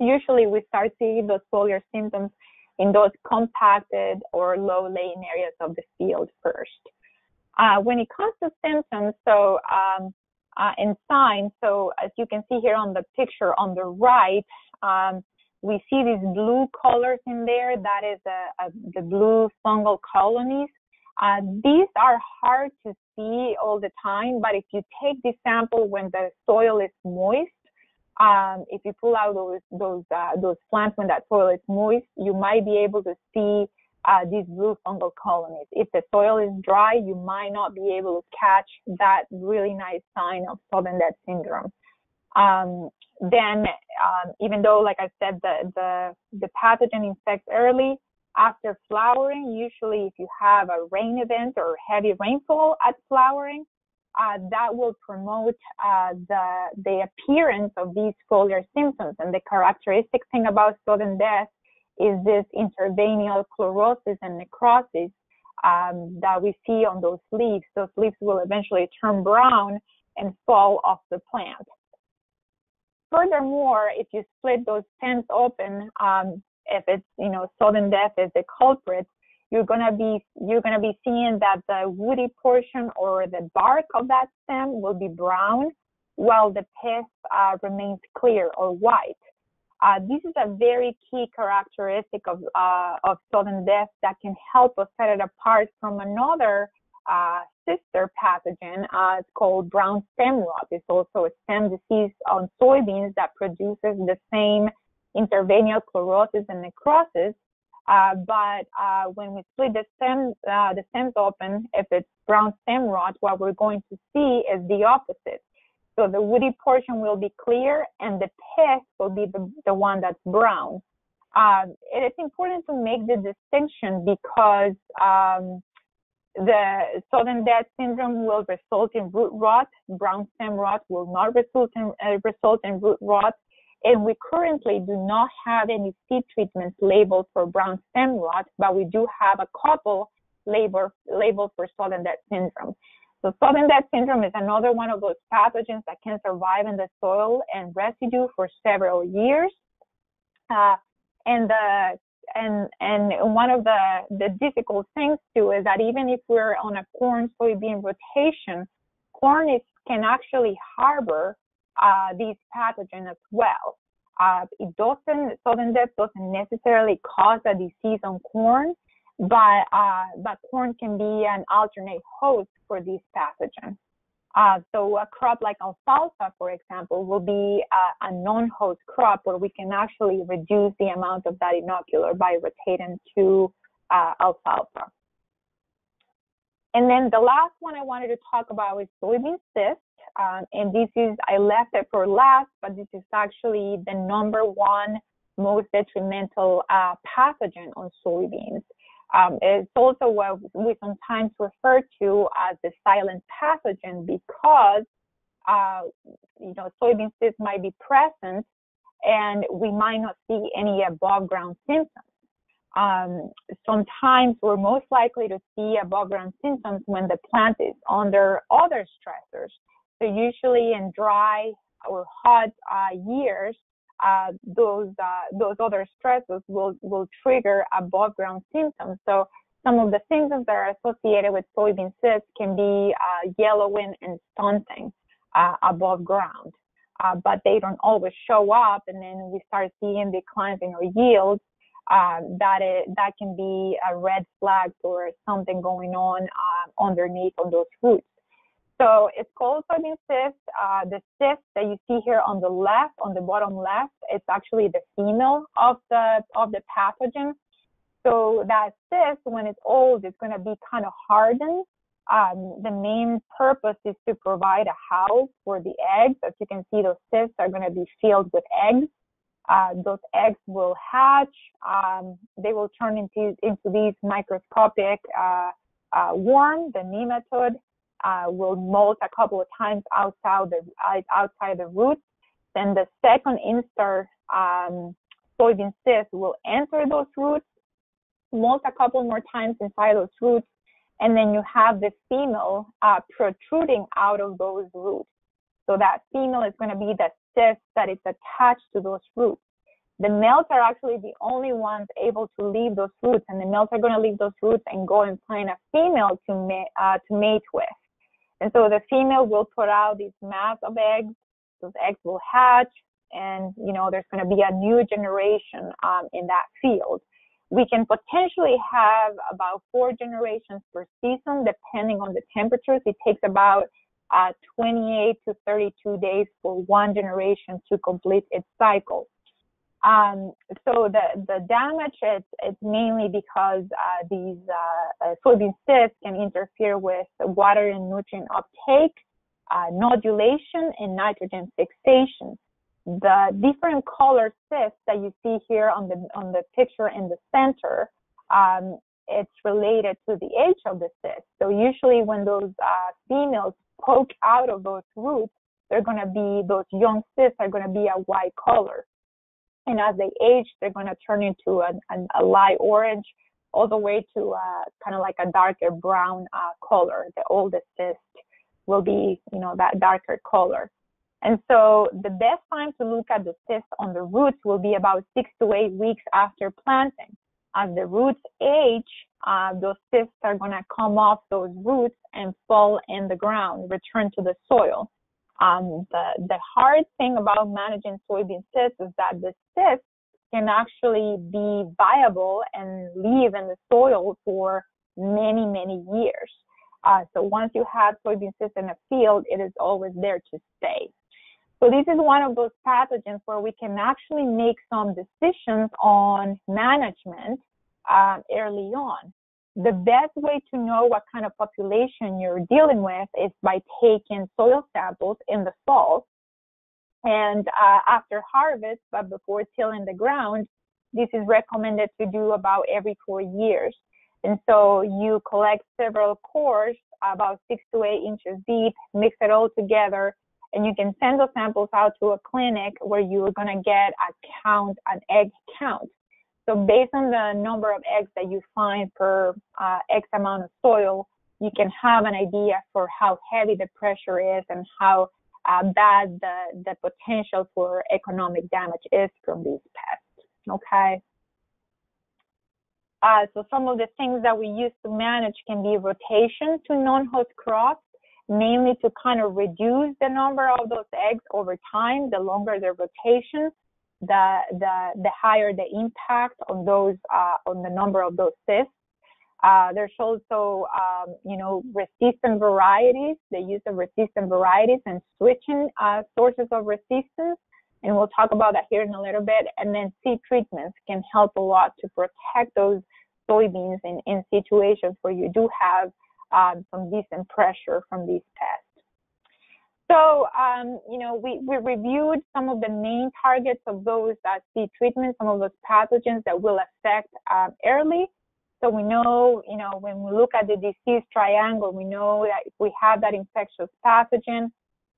usually we start seeing those foliar symptoms in those compacted or low-laying areas of the field first. Uh, when it comes to symptoms, so um, uh, and signs, so as you can see here on the picture on the right, um, we see these blue colors in there. That is a, a, the blue fungal colonies. Uh, these are hard to see all the time, but if you take the sample when the soil is moist, um, if you pull out those those uh, those plants when that soil is moist, you might be able to see uh, these blue fungal colonies. If the soil is dry, you might not be able to catch that really nice sign of sudden death syndrome. Um, then, um, even though, like I said, the, the the pathogen infects early after flowering, usually if you have a rain event or heavy rainfall at flowering, uh, that will promote uh, the, the appearance of these foliar symptoms. And the characteristic thing about sudden death is this interveinal chlorosis and necrosis um, that we see on those leaves. Those leaves will eventually turn brown and fall off the plant. Furthermore, if you split those stems open, um, if it's you know sudden death is the culprit, you're gonna be you're gonna be seeing that the woody portion or the bark of that stem will be brown, while the pith uh, remains clear or white. Uh, this is a very key characteristic of uh, of sudden death that can help us set it apart from another uh, sister pathogen. Uh, it's called brown stem rot. It's also a stem disease on soybeans that produces the same interveinal chlorosis and necrosis uh, but uh, when we split the stems, uh, the stems open, if it's brown stem rot, what we're going to see is the opposite. So the woody portion will be clear, and the pith will be the, the one that's brown. Um, it is important to make the distinction because um, the sudden death syndrome will result in root rot. Brown stem rot will not result in uh, result in root rot. And we currently do not have any seed treatments labeled for brown stem rot, but we do have a couple label, labeled for sudden death syndrome. So sudden death syndrome is another one of those pathogens that can survive in the soil and residue for several years. Uh, and the and and one of the the difficult things too is that even if we're on a corn soybean rotation, corn is can actually harbor uh, these pathogens as well. Uh, it doesn't, sudden death doesn't necessarily cause a disease on corn, but, uh, but corn can be an alternate host for these pathogens. Uh, so a crop like alfalfa, for example, will be a, a non-host crop where we can actually reduce the amount of that inocular by rotating to uh, alfalfa. And then the last one I wanted to talk about is soybean cyst. Um, and this is, I left it for last, but this is actually the number one most detrimental uh, pathogen on soybeans. Um, it's also what we sometimes refer to as the silent pathogen because, uh, you know, soybean cyst might be present and we might not see any above ground symptoms. Um, sometimes we're most likely to see above ground symptoms when the plant is under other stressors. So usually in dry or hot uh, years, uh, those uh, those other stresses will will trigger above ground symptoms. So some of the symptoms that are associated with soybean cyst can be uh, yellowing and stunting uh, above ground, uh, but they don't always show up. And then we start seeing declines in our yields. Uh, that it, that can be a red flag for something going on underneath on those roots. So it's called soybean cyst. Uh, the cyst that you see here on the left, on the bottom left, it's actually the female of the of the pathogen. So that cyst, when it's old, it's going to be kind of hardened. Um, the main purpose is to provide a house for the eggs. As you can see, those cysts are going to be filled with eggs. Uh, those eggs will hatch. Um, they will turn into into these microscopic uh, uh, worm, the nematode, uh, will molt a couple of times outside the outside the roots. Then the second instar um, soybean cyst will enter those roots, molt a couple more times inside those roots, and then you have the female uh, protruding out of those roots. So that female is going to be the cyst that is attached to those roots. The males are actually the only ones able to leave those roots, and the males are going to leave those roots and go and find a female to, ma- uh, to mate with. And so the female will put out these mass of eggs. Those eggs will hatch, and you know there's going to be a new generation um, in that field. We can potentially have about four generations per season, depending on the temperatures. It takes about uh, 28 to 32 days for one generation to complete its cycle. Um, so the, the damage is, is mainly because uh, these uh, uh, soybean cysts can interfere with water and nutrient uptake, uh, nodulation, and nitrogen fixation. The different color cysts that you see here on the on the picture in the center, um, it's related to the age of the cyst. So usually when those uh, females poke out of those roots, they're going to be those young cysts are going to be a white color and as they age, they're going to turn into a, a, a light orange all the way to uh, kind of like a darker brown uh, color. The oldest cyst will be, you know, that darker color. And so the best time to look at the cysts on the roots will be about six to eight weeks after planting. As the roots age, uh, those cysts are going to come off those roots and fall in the ground, return to the soil. Um, the, the hard thing about managing soybean cysts is that the cysts can actually be viable and live in the soil for many, many years. Uh, so once you have soybean cysts in a field, it is always there to stay. So this is one of those pathogens where we can actually make some decisions on management uh, early on the best way to know what kind of population you're dealing with is by taking soil samples in the fall. And uh, after harvest, but before tilling the ground, this is recommended to do about every four years. And so you collect several cores, about six to eight inches deep, mix it all together, and you can send those samples out to a clinic where you're going to get a count, an egg count. So based on the number of eggs that you find per uh, X amount of soil, you can have an idea for how heavy the pressure is and how uh, bad the, the potential for economic damage is from these pests. Okay. Uh, so some of the things that we use to manage can be rotation to non-host crops, mainly to kind of reduce the number of those eggs over time, the longer the rotation. The the the higher the impact on those uh, on the number of those cysts. Uh, there's also, um, you know, resistant varieties, the use of resistant varieties and switching uh, sources of resistance. And we'll talk about that here in a little bit. And then seed treatments can help a lot to protect those soybeans in, in situations where you do have um, some decent pressure from these pests. So, um, you know, we, we reviewed some of the main targets of those uh, seed treatments, some of those pathogens that will affect um, early. So we know, you know, when we look at the disease triangle, we know that if we have that infectious pathogen,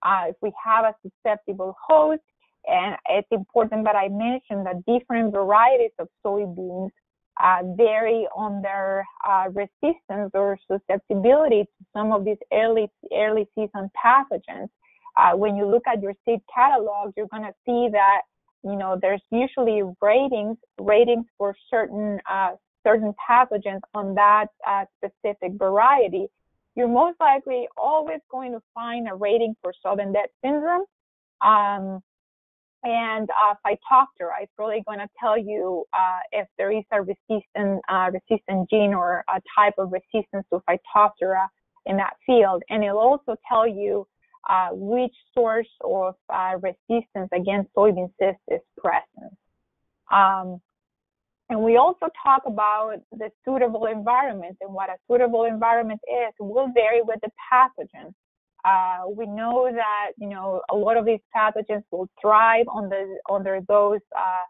uh, if we have a susceptible host, and it's important that I mention that different varieties of soybeans uh, vary on their uh, resistance or susceptibility to some of these early early season pathogens. Uh, when you look at your seed catalog, you're going to see that you know there's usually ratings ratings for certain uh, certain pathogens on that uh, specific variety. You're most likely always going to find a rating for Sudden Dead syndrome. Um, and uh, Phytophthora is really going to tell you uh, if there is a resistant uh, resistant gene or a type of resistance to Phytophthora in that field, and it'll also tell you uh, which source of uh, resistance against soybean cyst is present. Um, and we also talk about the suitable environment and what a suitable environment is will vary with the pathogen. Uh, we know that you know a lot of these pathogens will thrive on the under those uh,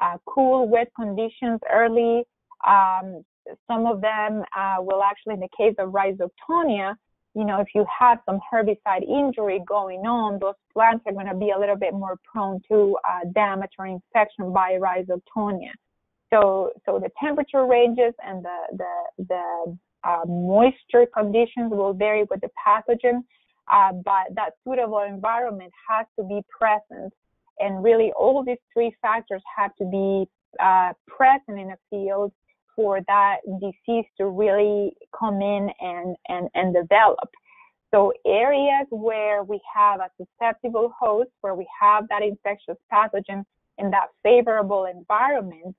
uh, cool, wet conditions early. Um, some of them uh, will actually, in the case of rhizoctonia, you know, if you have some herbicide injury going on, those plants are going to be a little bit more prone to uh, damage or infection by rhizoctonia. So, so the temperature ranges and the the, the uh, moisture conditions will vary with the pathogen, uh, but that suitable environment has to be present. And really, all these three factors have to be uh, present in a field for that disease to really come in and, and, and develop. So areas where we have a susceptible host, where we have that infectious pathogen in that favorable environment,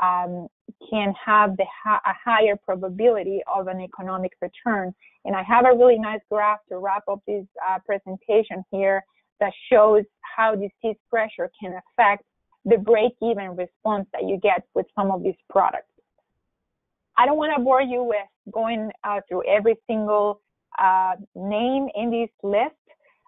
um, can have the ha- a higher probability of an economic return. And I have a really nice graph to wrap up this uh, presentation here that shows how disease pressure can affect the break-even response that you get with some of these products. I don't want to bore you with going uh, through every single uh, name in this list.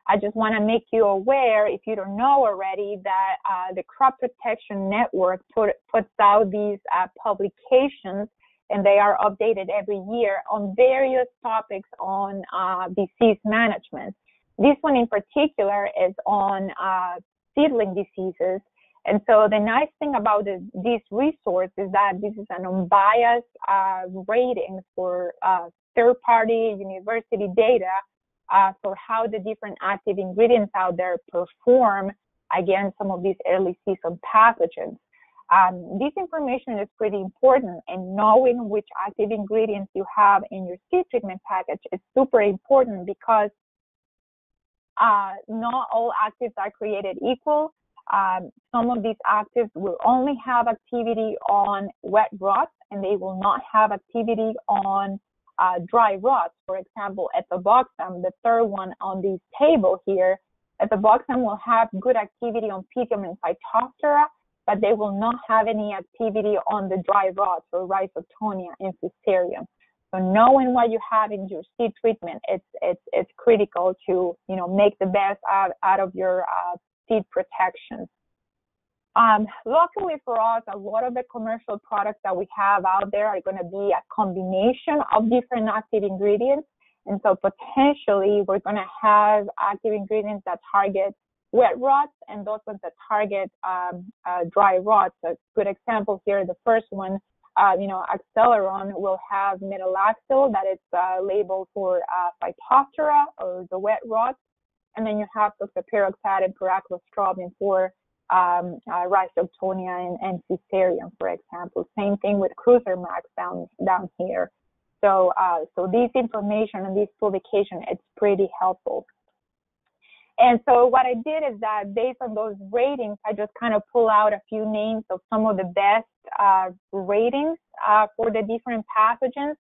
I just want to make you aware, if you don't know already, that uh, the Crop Protection Network put, puts out these uh, publications and they are updated every year on various topics on uh, disease management. This one in particular is on uh, seedling diseases. And so the nice thing about the, this resource is that this is an unbiased uh, rating for uh, third-party university data uh, for how the different active ingredients out there perform against some of these early season pathogens. Um, this information is pretty important, and knowing which active ingredients you have in your seed treatment package is super important because uh, not all actives are created equal. Um, some of these actives will only have activity on wet rots, and they will not have activity on uh, dry rots. For example, at the third one on this table here, ethaboxam will have good activity on Pythium and Phytophthora, but they will not have any activity on the dry rots or Rhizoctonia and Fusarium. So knowing what you have in your seed treatment, it's it's it's critical to you know make the best out, out of your uh, seed protection. Um, luckily for us, a lot of the commercial products that we have out there are going to be a combination of different active ingredients. And so potentially we're going to have active ingredients that target wet rots and those ones that target um, uh, dry rots. A good example here, the first one, uh, you know, Acceleron will have metalaxyl that is uh, labeled for uh, Phytophthora or the wet rot. And then you have fluxapyroxad and pyraclostrobin for um, uh, Rhizoctonia and, and for example. Same thing with Cruiser Max down down here. So uh, so this information and this publication it's pretty helpful. And so what I did is that based on those ratings, I just kind of pull out a few names of some of the best uh, ratings uh, for the different pathogens.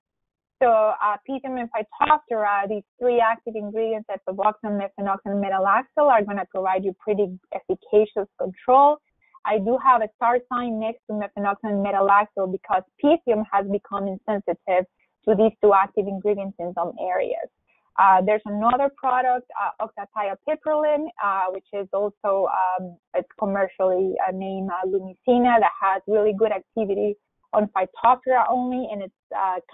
So uh, and Phytophthora, these three active ingredients, ethaboxam, mefenoxam, and metalaxyl, are going to provide you pretty efficacious control. I do have a star sign next to mefenoxam and metalaxyl because Pythium has become insensitive to these two active ingredients in some areas. Uh, there's another product, uh, oxathiapiprolin, uh, which is also um, it's commercially uh, named uh, LumiSena, that has really good activity on Phytophthora only, and it's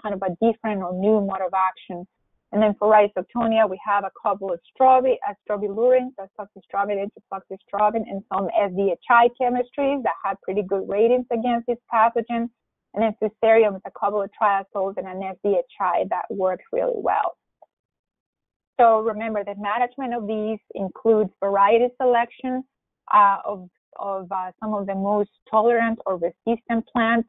kind of a different or new mode of action. And then for Rhizoctonia, we have a couple of strobi, uh, strobilurins, azoxystrobin, and some SDHI chemistries that have pretty good ratings against this pathogen. And then Fusarium is a couple of triazoles and an SDHI that worked really well. So remember that management of these includes variety selection uh, of, of uh, some of the most tolerant or resistant plants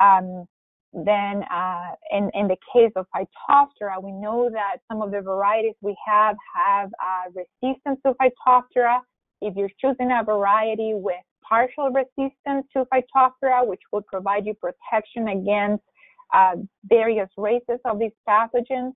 um, then uh, in, in the case of Phytophthora, we know that some of the varieties we have have uh, resistance to Phytophthora. If you're choosing a variety with partial resistance to Phytophthora, which will provide you protection against uh, various races of these pathogens,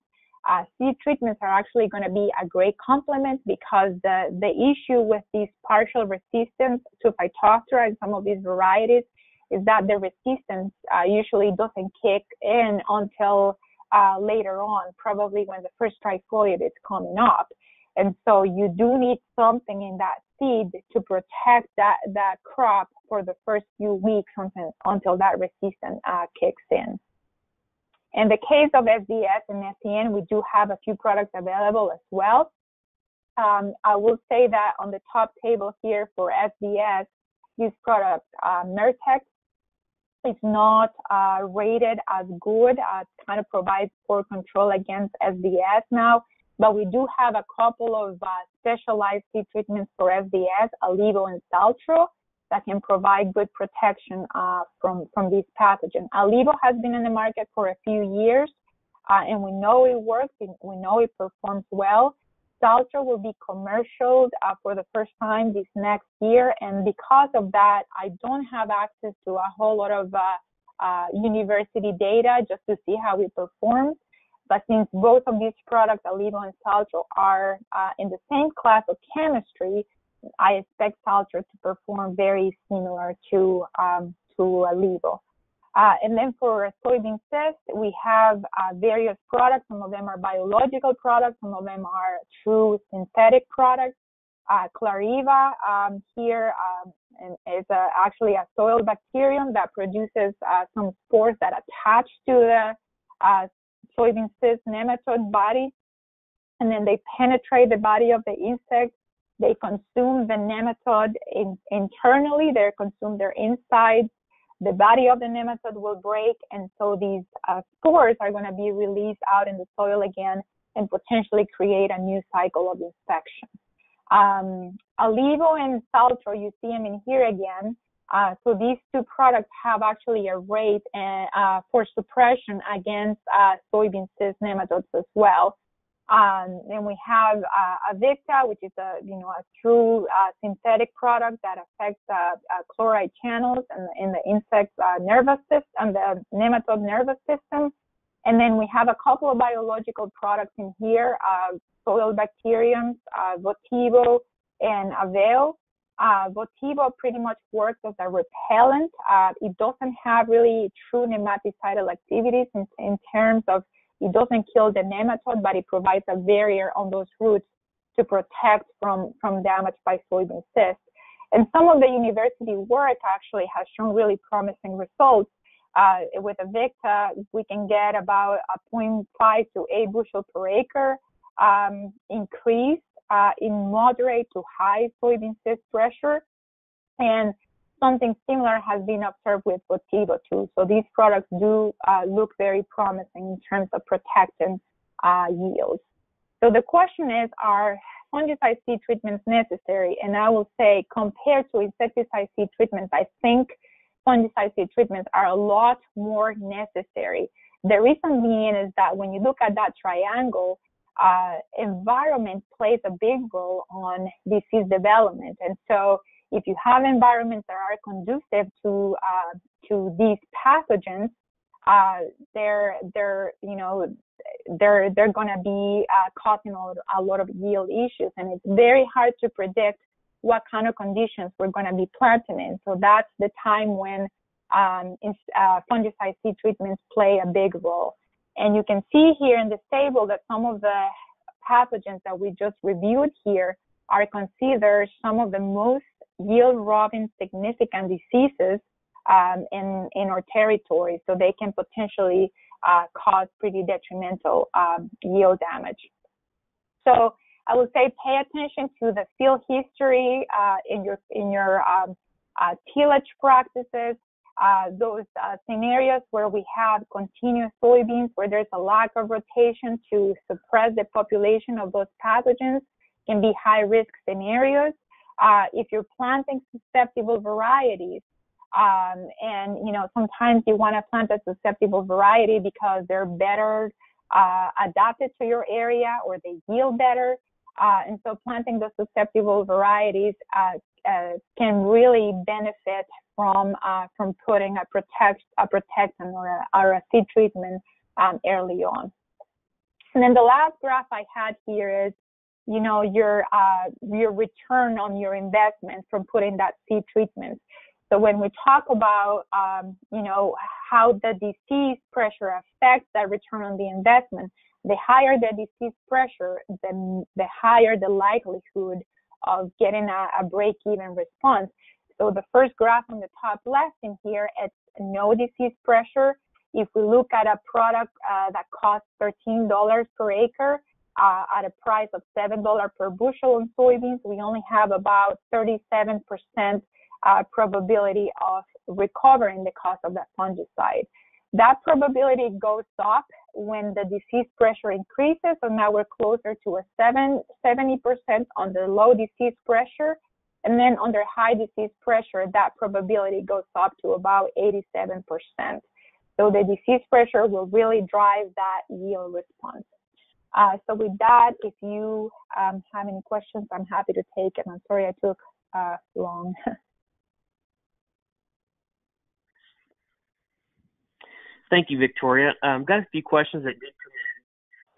uh, seed treatments are actually going to be a great complement because the, the issue with these partial resistance to Phytophthora in some of these varieties is that the resistance uh, usually doesn't kick in until uh, later on, probably when the first trifoliate is coming up. And so you do need something in that seed to protect that, that crop for the first few weeks until, until that resistance uh, kicks in. In the case of SDS and SCN, we do have a few products available as well. Um, I will say that on the top table here for SDS, this product, uh, Mertect, is not uh, rated as good. Uh, kind of provides poor control against SDS now, but we do have a couple of uh, specialized treatments for SDS, ILeVO and Saltro, that can provide good protection uh, from from these pathogens. ILeVO has been in the market for a few years, uh, and we know it works. We know it performs well. Saltro will be commercial uh, for the first time this next year, and because of that, I don't have access to a whole lot of uh, uh, university data just to see how it performs. But since both of these products, ILeVO and Saltro, are uh, in the same class of chemistry, I expect Saltro to perform very similar to um, to ILeVO. Uh, and then for soybean cyst, we have uh, various products. Some of them are biological products. Some of them are true synthetic products. Uh, Clariva um, here um, is actually a soil bacterium that produces uh, some spores that attach to the uh, soybean cyst nematode body. And then they penetrate the body of the insect. They consume the nematode in, internally. They consume their insides the body of the nematode will break, and so these uh, spores are going to be released out in the soil again and potentially create a new cycle of infection. Um, ILeVO and Saltro, you see them in here again. Uh, so these two products have actually a rate uh, for suppression against uh, soybean cyst nematodes as well. Um, then we have uh, Avicta, which is a you know a true uh, synthetic product that affects uh, uh chloride channels and in the insect uh, nervous system and the nematode nervous system. And then we have a couple of biological products in here: uh, soil bacteriums, Votivo, and Avail. Votivo pretty much works as a repellent. it doesn't have really true nematicidal activities in, in terms of it doesn't kill the nematode, but it provides a barrier on those roots to protect from, from damage by soybean cysts. And some of the university work actually has shown really promising results. Uh, with Avicta, we can get about a 0.5 to 8 bushel per acre um, increase uh, in moderate to high soybean cyst pressure. And something similar has been observed with Votivo too. So these products do uh, look very promising in terms of protecting uh, yields. So the question is, are fungicide seed treatments necessary? And I will say, compared to insecticide seed treatments, I think fungicide seed treatments are a lot more necessary. The reason being is that when you look at that triangle, uh, environment plays a big role on disease development. And so, if you have environments that are conducive to uh, to these pathogens, uh, they're they're you know they're they're going to be uh, causing a, lot of yield issues, and it's very hard to predict what kind of conditions we're going to be planting in. So that's the time when um, uh, fungicide seed treatments play a big role. And you can see here in this table that some of the pathogens that we just reviewed here are considered some of the most yield robbing significant diseases um, in, in our territory. So they can potentially uh, cause pretty detrimental um, yield damage. So I would say pay attention to the field history uh, in your in your um, uh, tillage practices. Uh, those uh, scenarios where we have continuous soybeans, where there's a lack of rotation to suppress the population of those pathogens, can be high risk scenarios. Uh, if you're planting susceptible varieties, um, and you know sometimes you want to plant a susceptible variety because they're better uh, adapted to your area or they yield better. Uh, and so planting the susceptible varieties uh, uh, can really benefit from from putting a protect a protectant or a, or a seed treatment um, early on. And then the last graph I had here is, you know, your uh, your return on your investment from putting that seed treatment. So when we talk about, um, you know, how the disease pressure affects that return on the investment, the higher the disease pressure, the, the higher the likelihood of getting a, a break-even response. So the first graph on the top left in here, it's no disease pressure. If we look at a product uh, that costs $13 per acre uh, at a price of $7 per bushel on soybeans, we only have about 37% uh, probability of recovering the cost of that fungicide. That probability goes up when the disease pressure increases, so now we're closer to a 7, 70% under low disease pressure. And then under high disease pressure, that probability goes up to about 87%. So the disease pressure will really drive that yield response. Uh, so with that, if you um, have any questions, I'm happy to take it. I'm sorry I took uh, long. Thank you, Victoria. Um, got a few questions that did come in.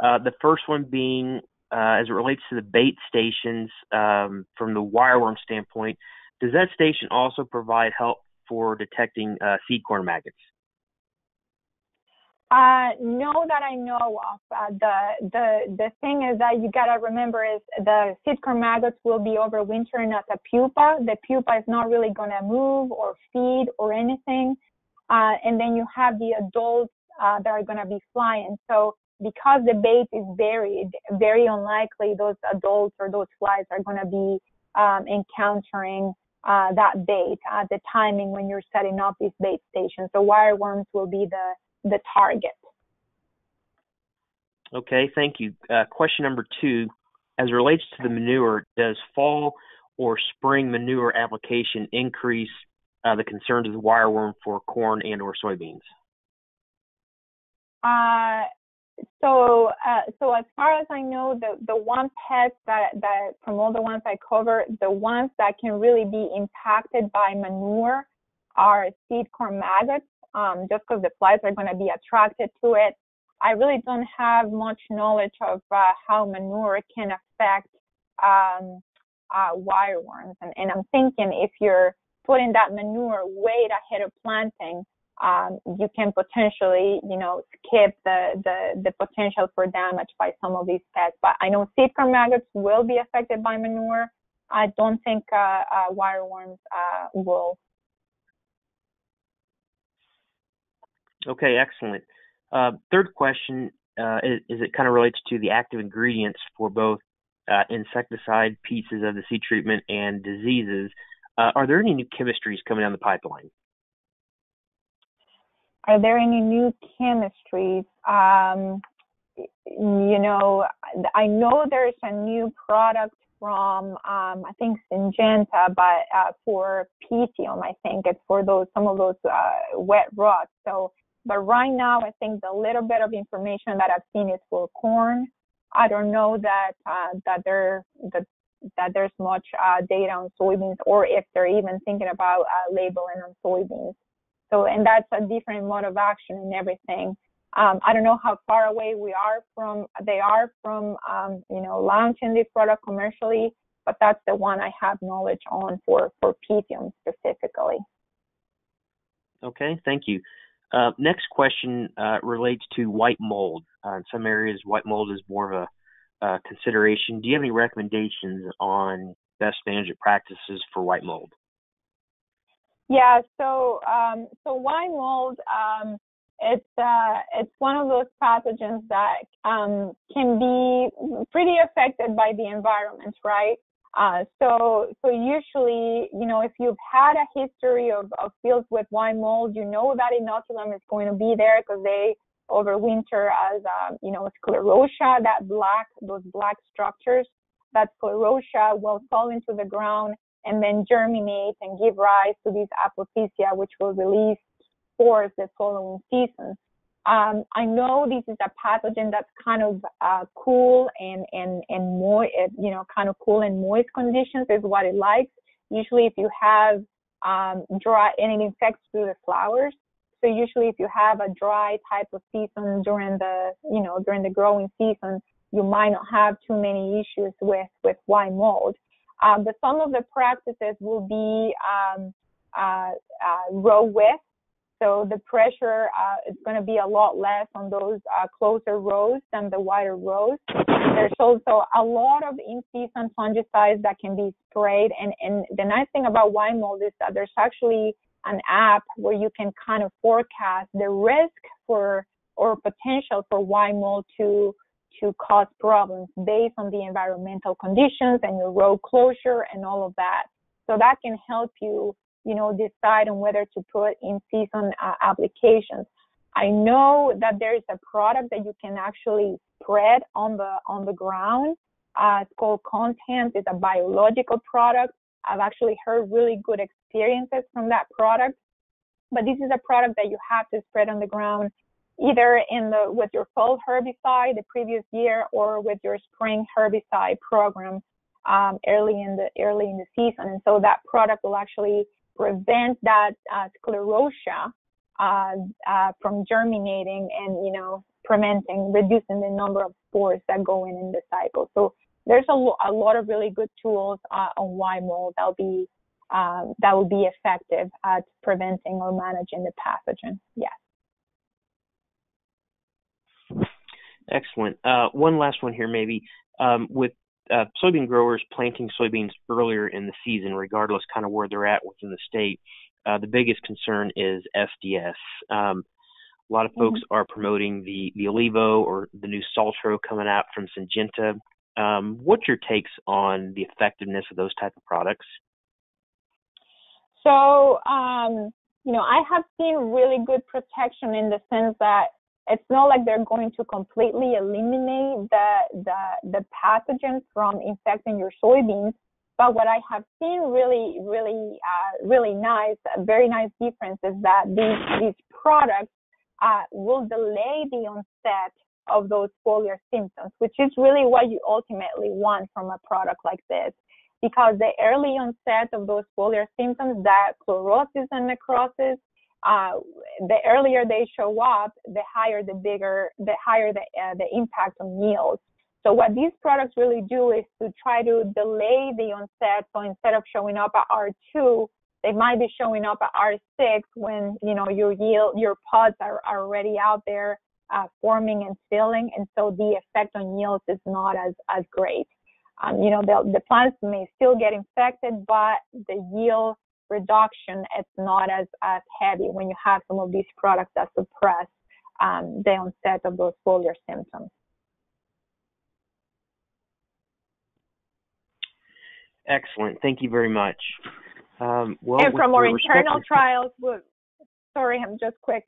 Uh, the first one being, uh, as it relates to the bait stations um, from the wireworm standpoint, does that station also provide help for detecting uh, seed corn maggots? Uh, no, that I know of. Uh, the the the thing is that you gotta remember is the corn maggots will be overwintering at the pupa. The pupa is not really gonna move or feed or anything. Uh, and then you have the adults uh, that are going to be flying. So because the bait is buried, very unlikely those adults or those flies are going to be um, encountering uh, that bait at the timing when you're setting up these bait stations. So wireworms will be the the target. Okay, thank you. Uh, question number two, as it relates to the manure, does fall or spring manure application increase uh, the concerns of the wireworm for corn and or soybeans? Uh, so, uh, so as far as I know, the the one pest that that from all the ones I cover, the ones that can really be impacted by manure are seed corn maggots, um, just because the flies are going to be attracted to it. I really don't have much knowledge of uh, how manure can affect um, uh, wireworms, and, and I'm thinking if you're putting that manure way ahead of planting, um, you can potentially, you know, skip the, the, the potential for damage by some of these pests. But I know seed corn maggots will be affected by manure. I don't think uh, uh, wireworms uh, will. Okay, excellent. Uh, third question uh, is, is, it kind of relates to the active ingredients for both uh, insecticide pieces of the seed treatment and diseases. Uh, are there any new chemistries coming down the pipeline? Are there any new chemistries? Um, you know, I know there's a new product from um, I think Syngenta, but uh, for Pythium, I think it's for those some of those uh, wet rots. So, but right now, I think the little bit of information that I've seen is for corn I don't know that uh, that there that that there's much uh, data on soybeans, or if they're even thinking about uh, labeling on soybeans. So, and that's a different mode of action and everything. Um, I don't know how far away we are from they are from um, you know launching this product commercially, but that's the one I have knowledge on for for Pythium specifically. Okay, thank you. Uh, next question uh, relates to white mold. Uh, in some areas, white mold is more of a uh, consideration. Do you have any recommendations on best management practices for white mold? Yeah, so um, so white mold, um, it's uh, it's one of those pathogens that um, can be pretty affected by the environment, right? Uh, so, so usually, you know, if you've had a history of, of fields with white mold, you know that inoculum is going to be there because they overwinter as, uh, you know, sclerotia, that black, those black structures, that sclerotia will fall into the ground and then germinate and give rise to these apothecia, which will release spores the following season. Um, I know this is a pathogen that's kind of uh, cool and and and more, you know, kind of cool and moist conditions is what it likes. Usually, if you have um, dry and it infects through the flowers, so usually if you have a dry type of season during the you know during the growing season, you might not have too many issues with with white mold. Um, but some of the practices will be um, uh, uh, row width so the pressure uh, is going to be a lot less on those uh, closer rows than the wider rows. There's also a lot of in-season fungicides that can be sprayed. And, and the nice thing about white mold is that there's actually an app where you can kind of forecast the risk for or potential for white mold to to cause problems based on the environmental conditions and your row closure and all of that. So that can help you you know, decide on whether to put in season uh, applications. I know that there is a product that you can actually spread on the on the ground. Uh, it's called Contans. It's a biological product. I've actually heard really good experiences from that product. But this is a product that you have to spread on the ground, either in the with your fall herbicide the previous year or with your spring herbicide program um, early in the early in the season. And so that product will actually prevent that uh, uh, uh, from germinating and, you know, preventing, reducing the number of spores that go in in the cycle. So there's a, lo- a lot of really good tools uh, on why mold that'll be um, that will be effective at preventing or managing the pathogen. Yes. Excellent. Uh, one last one here, maybe. Um, with uh, soybean growers planting soybeans earlier in the season, regardless kind of where they're at within the state, uh, the biggest concern is SDS. Um, a lot of folks mm-hmm. are promoting the the ILeVO or the new Saltro coming out from Syngenta. Um, what's your takes on the effectiveness of those type of products? So, um, you know, I have seen really good protection in the sense that it's not like they're going to completely eliminate the the the pathogen from infecting your soybeans. But what i have seen really really uh, really nice very nice difference is that these these products uh, will delay the onset of those foliar symptoms which is really what you ultimately want from a product like this. Because the early onset of those foliar symptoms that chlorosis and necrosis uh, the earlier they show up, the higher the bigger, the higher the, uh, the impact on yields. So what these products really do is to try to delay the onset. So instead of showing up at R2, they might be showing up at R6 when you know your yield, your pods are, are already out there uh, forming and filling, and so the effect on yields is not as as great. Um, you know the the plants may still get infected, but the yield reduction, it's not as, as heavy when you have some of these products that suppress um, the onset of those foliar symptoms. Excellent. Thank you very much. Um, well, and from our internal trials, sorry, I'm just quick.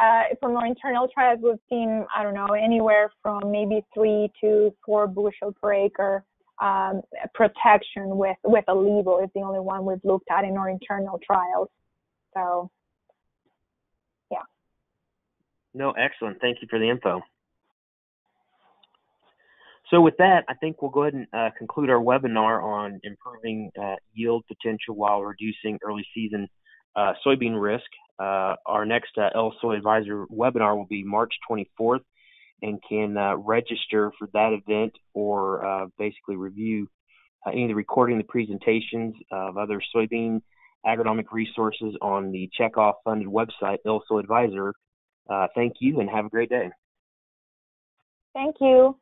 Uh, from our internal trials, we've seen, I don't know, anywhere from maybe three to four bushel per acre um, protection with with ILeVO is the only one we've looked at in our internal trials. So, yeah. No, excellent. Thank you for the info. So with that, I think we'll go ahead and uh, conclude our webinar on improving uh, yield potential while reducing early season uh, soybean risk. Uh, our next uh, ILSoyAdvisor webinar will be March 24th and can uh, register for that event or uh, basically review uh, any of the recording the presentations of other soybean agronomic resources on the checkoff funded website, ILSoyAdvisor. Uh, thank you and have a great day. Thank you.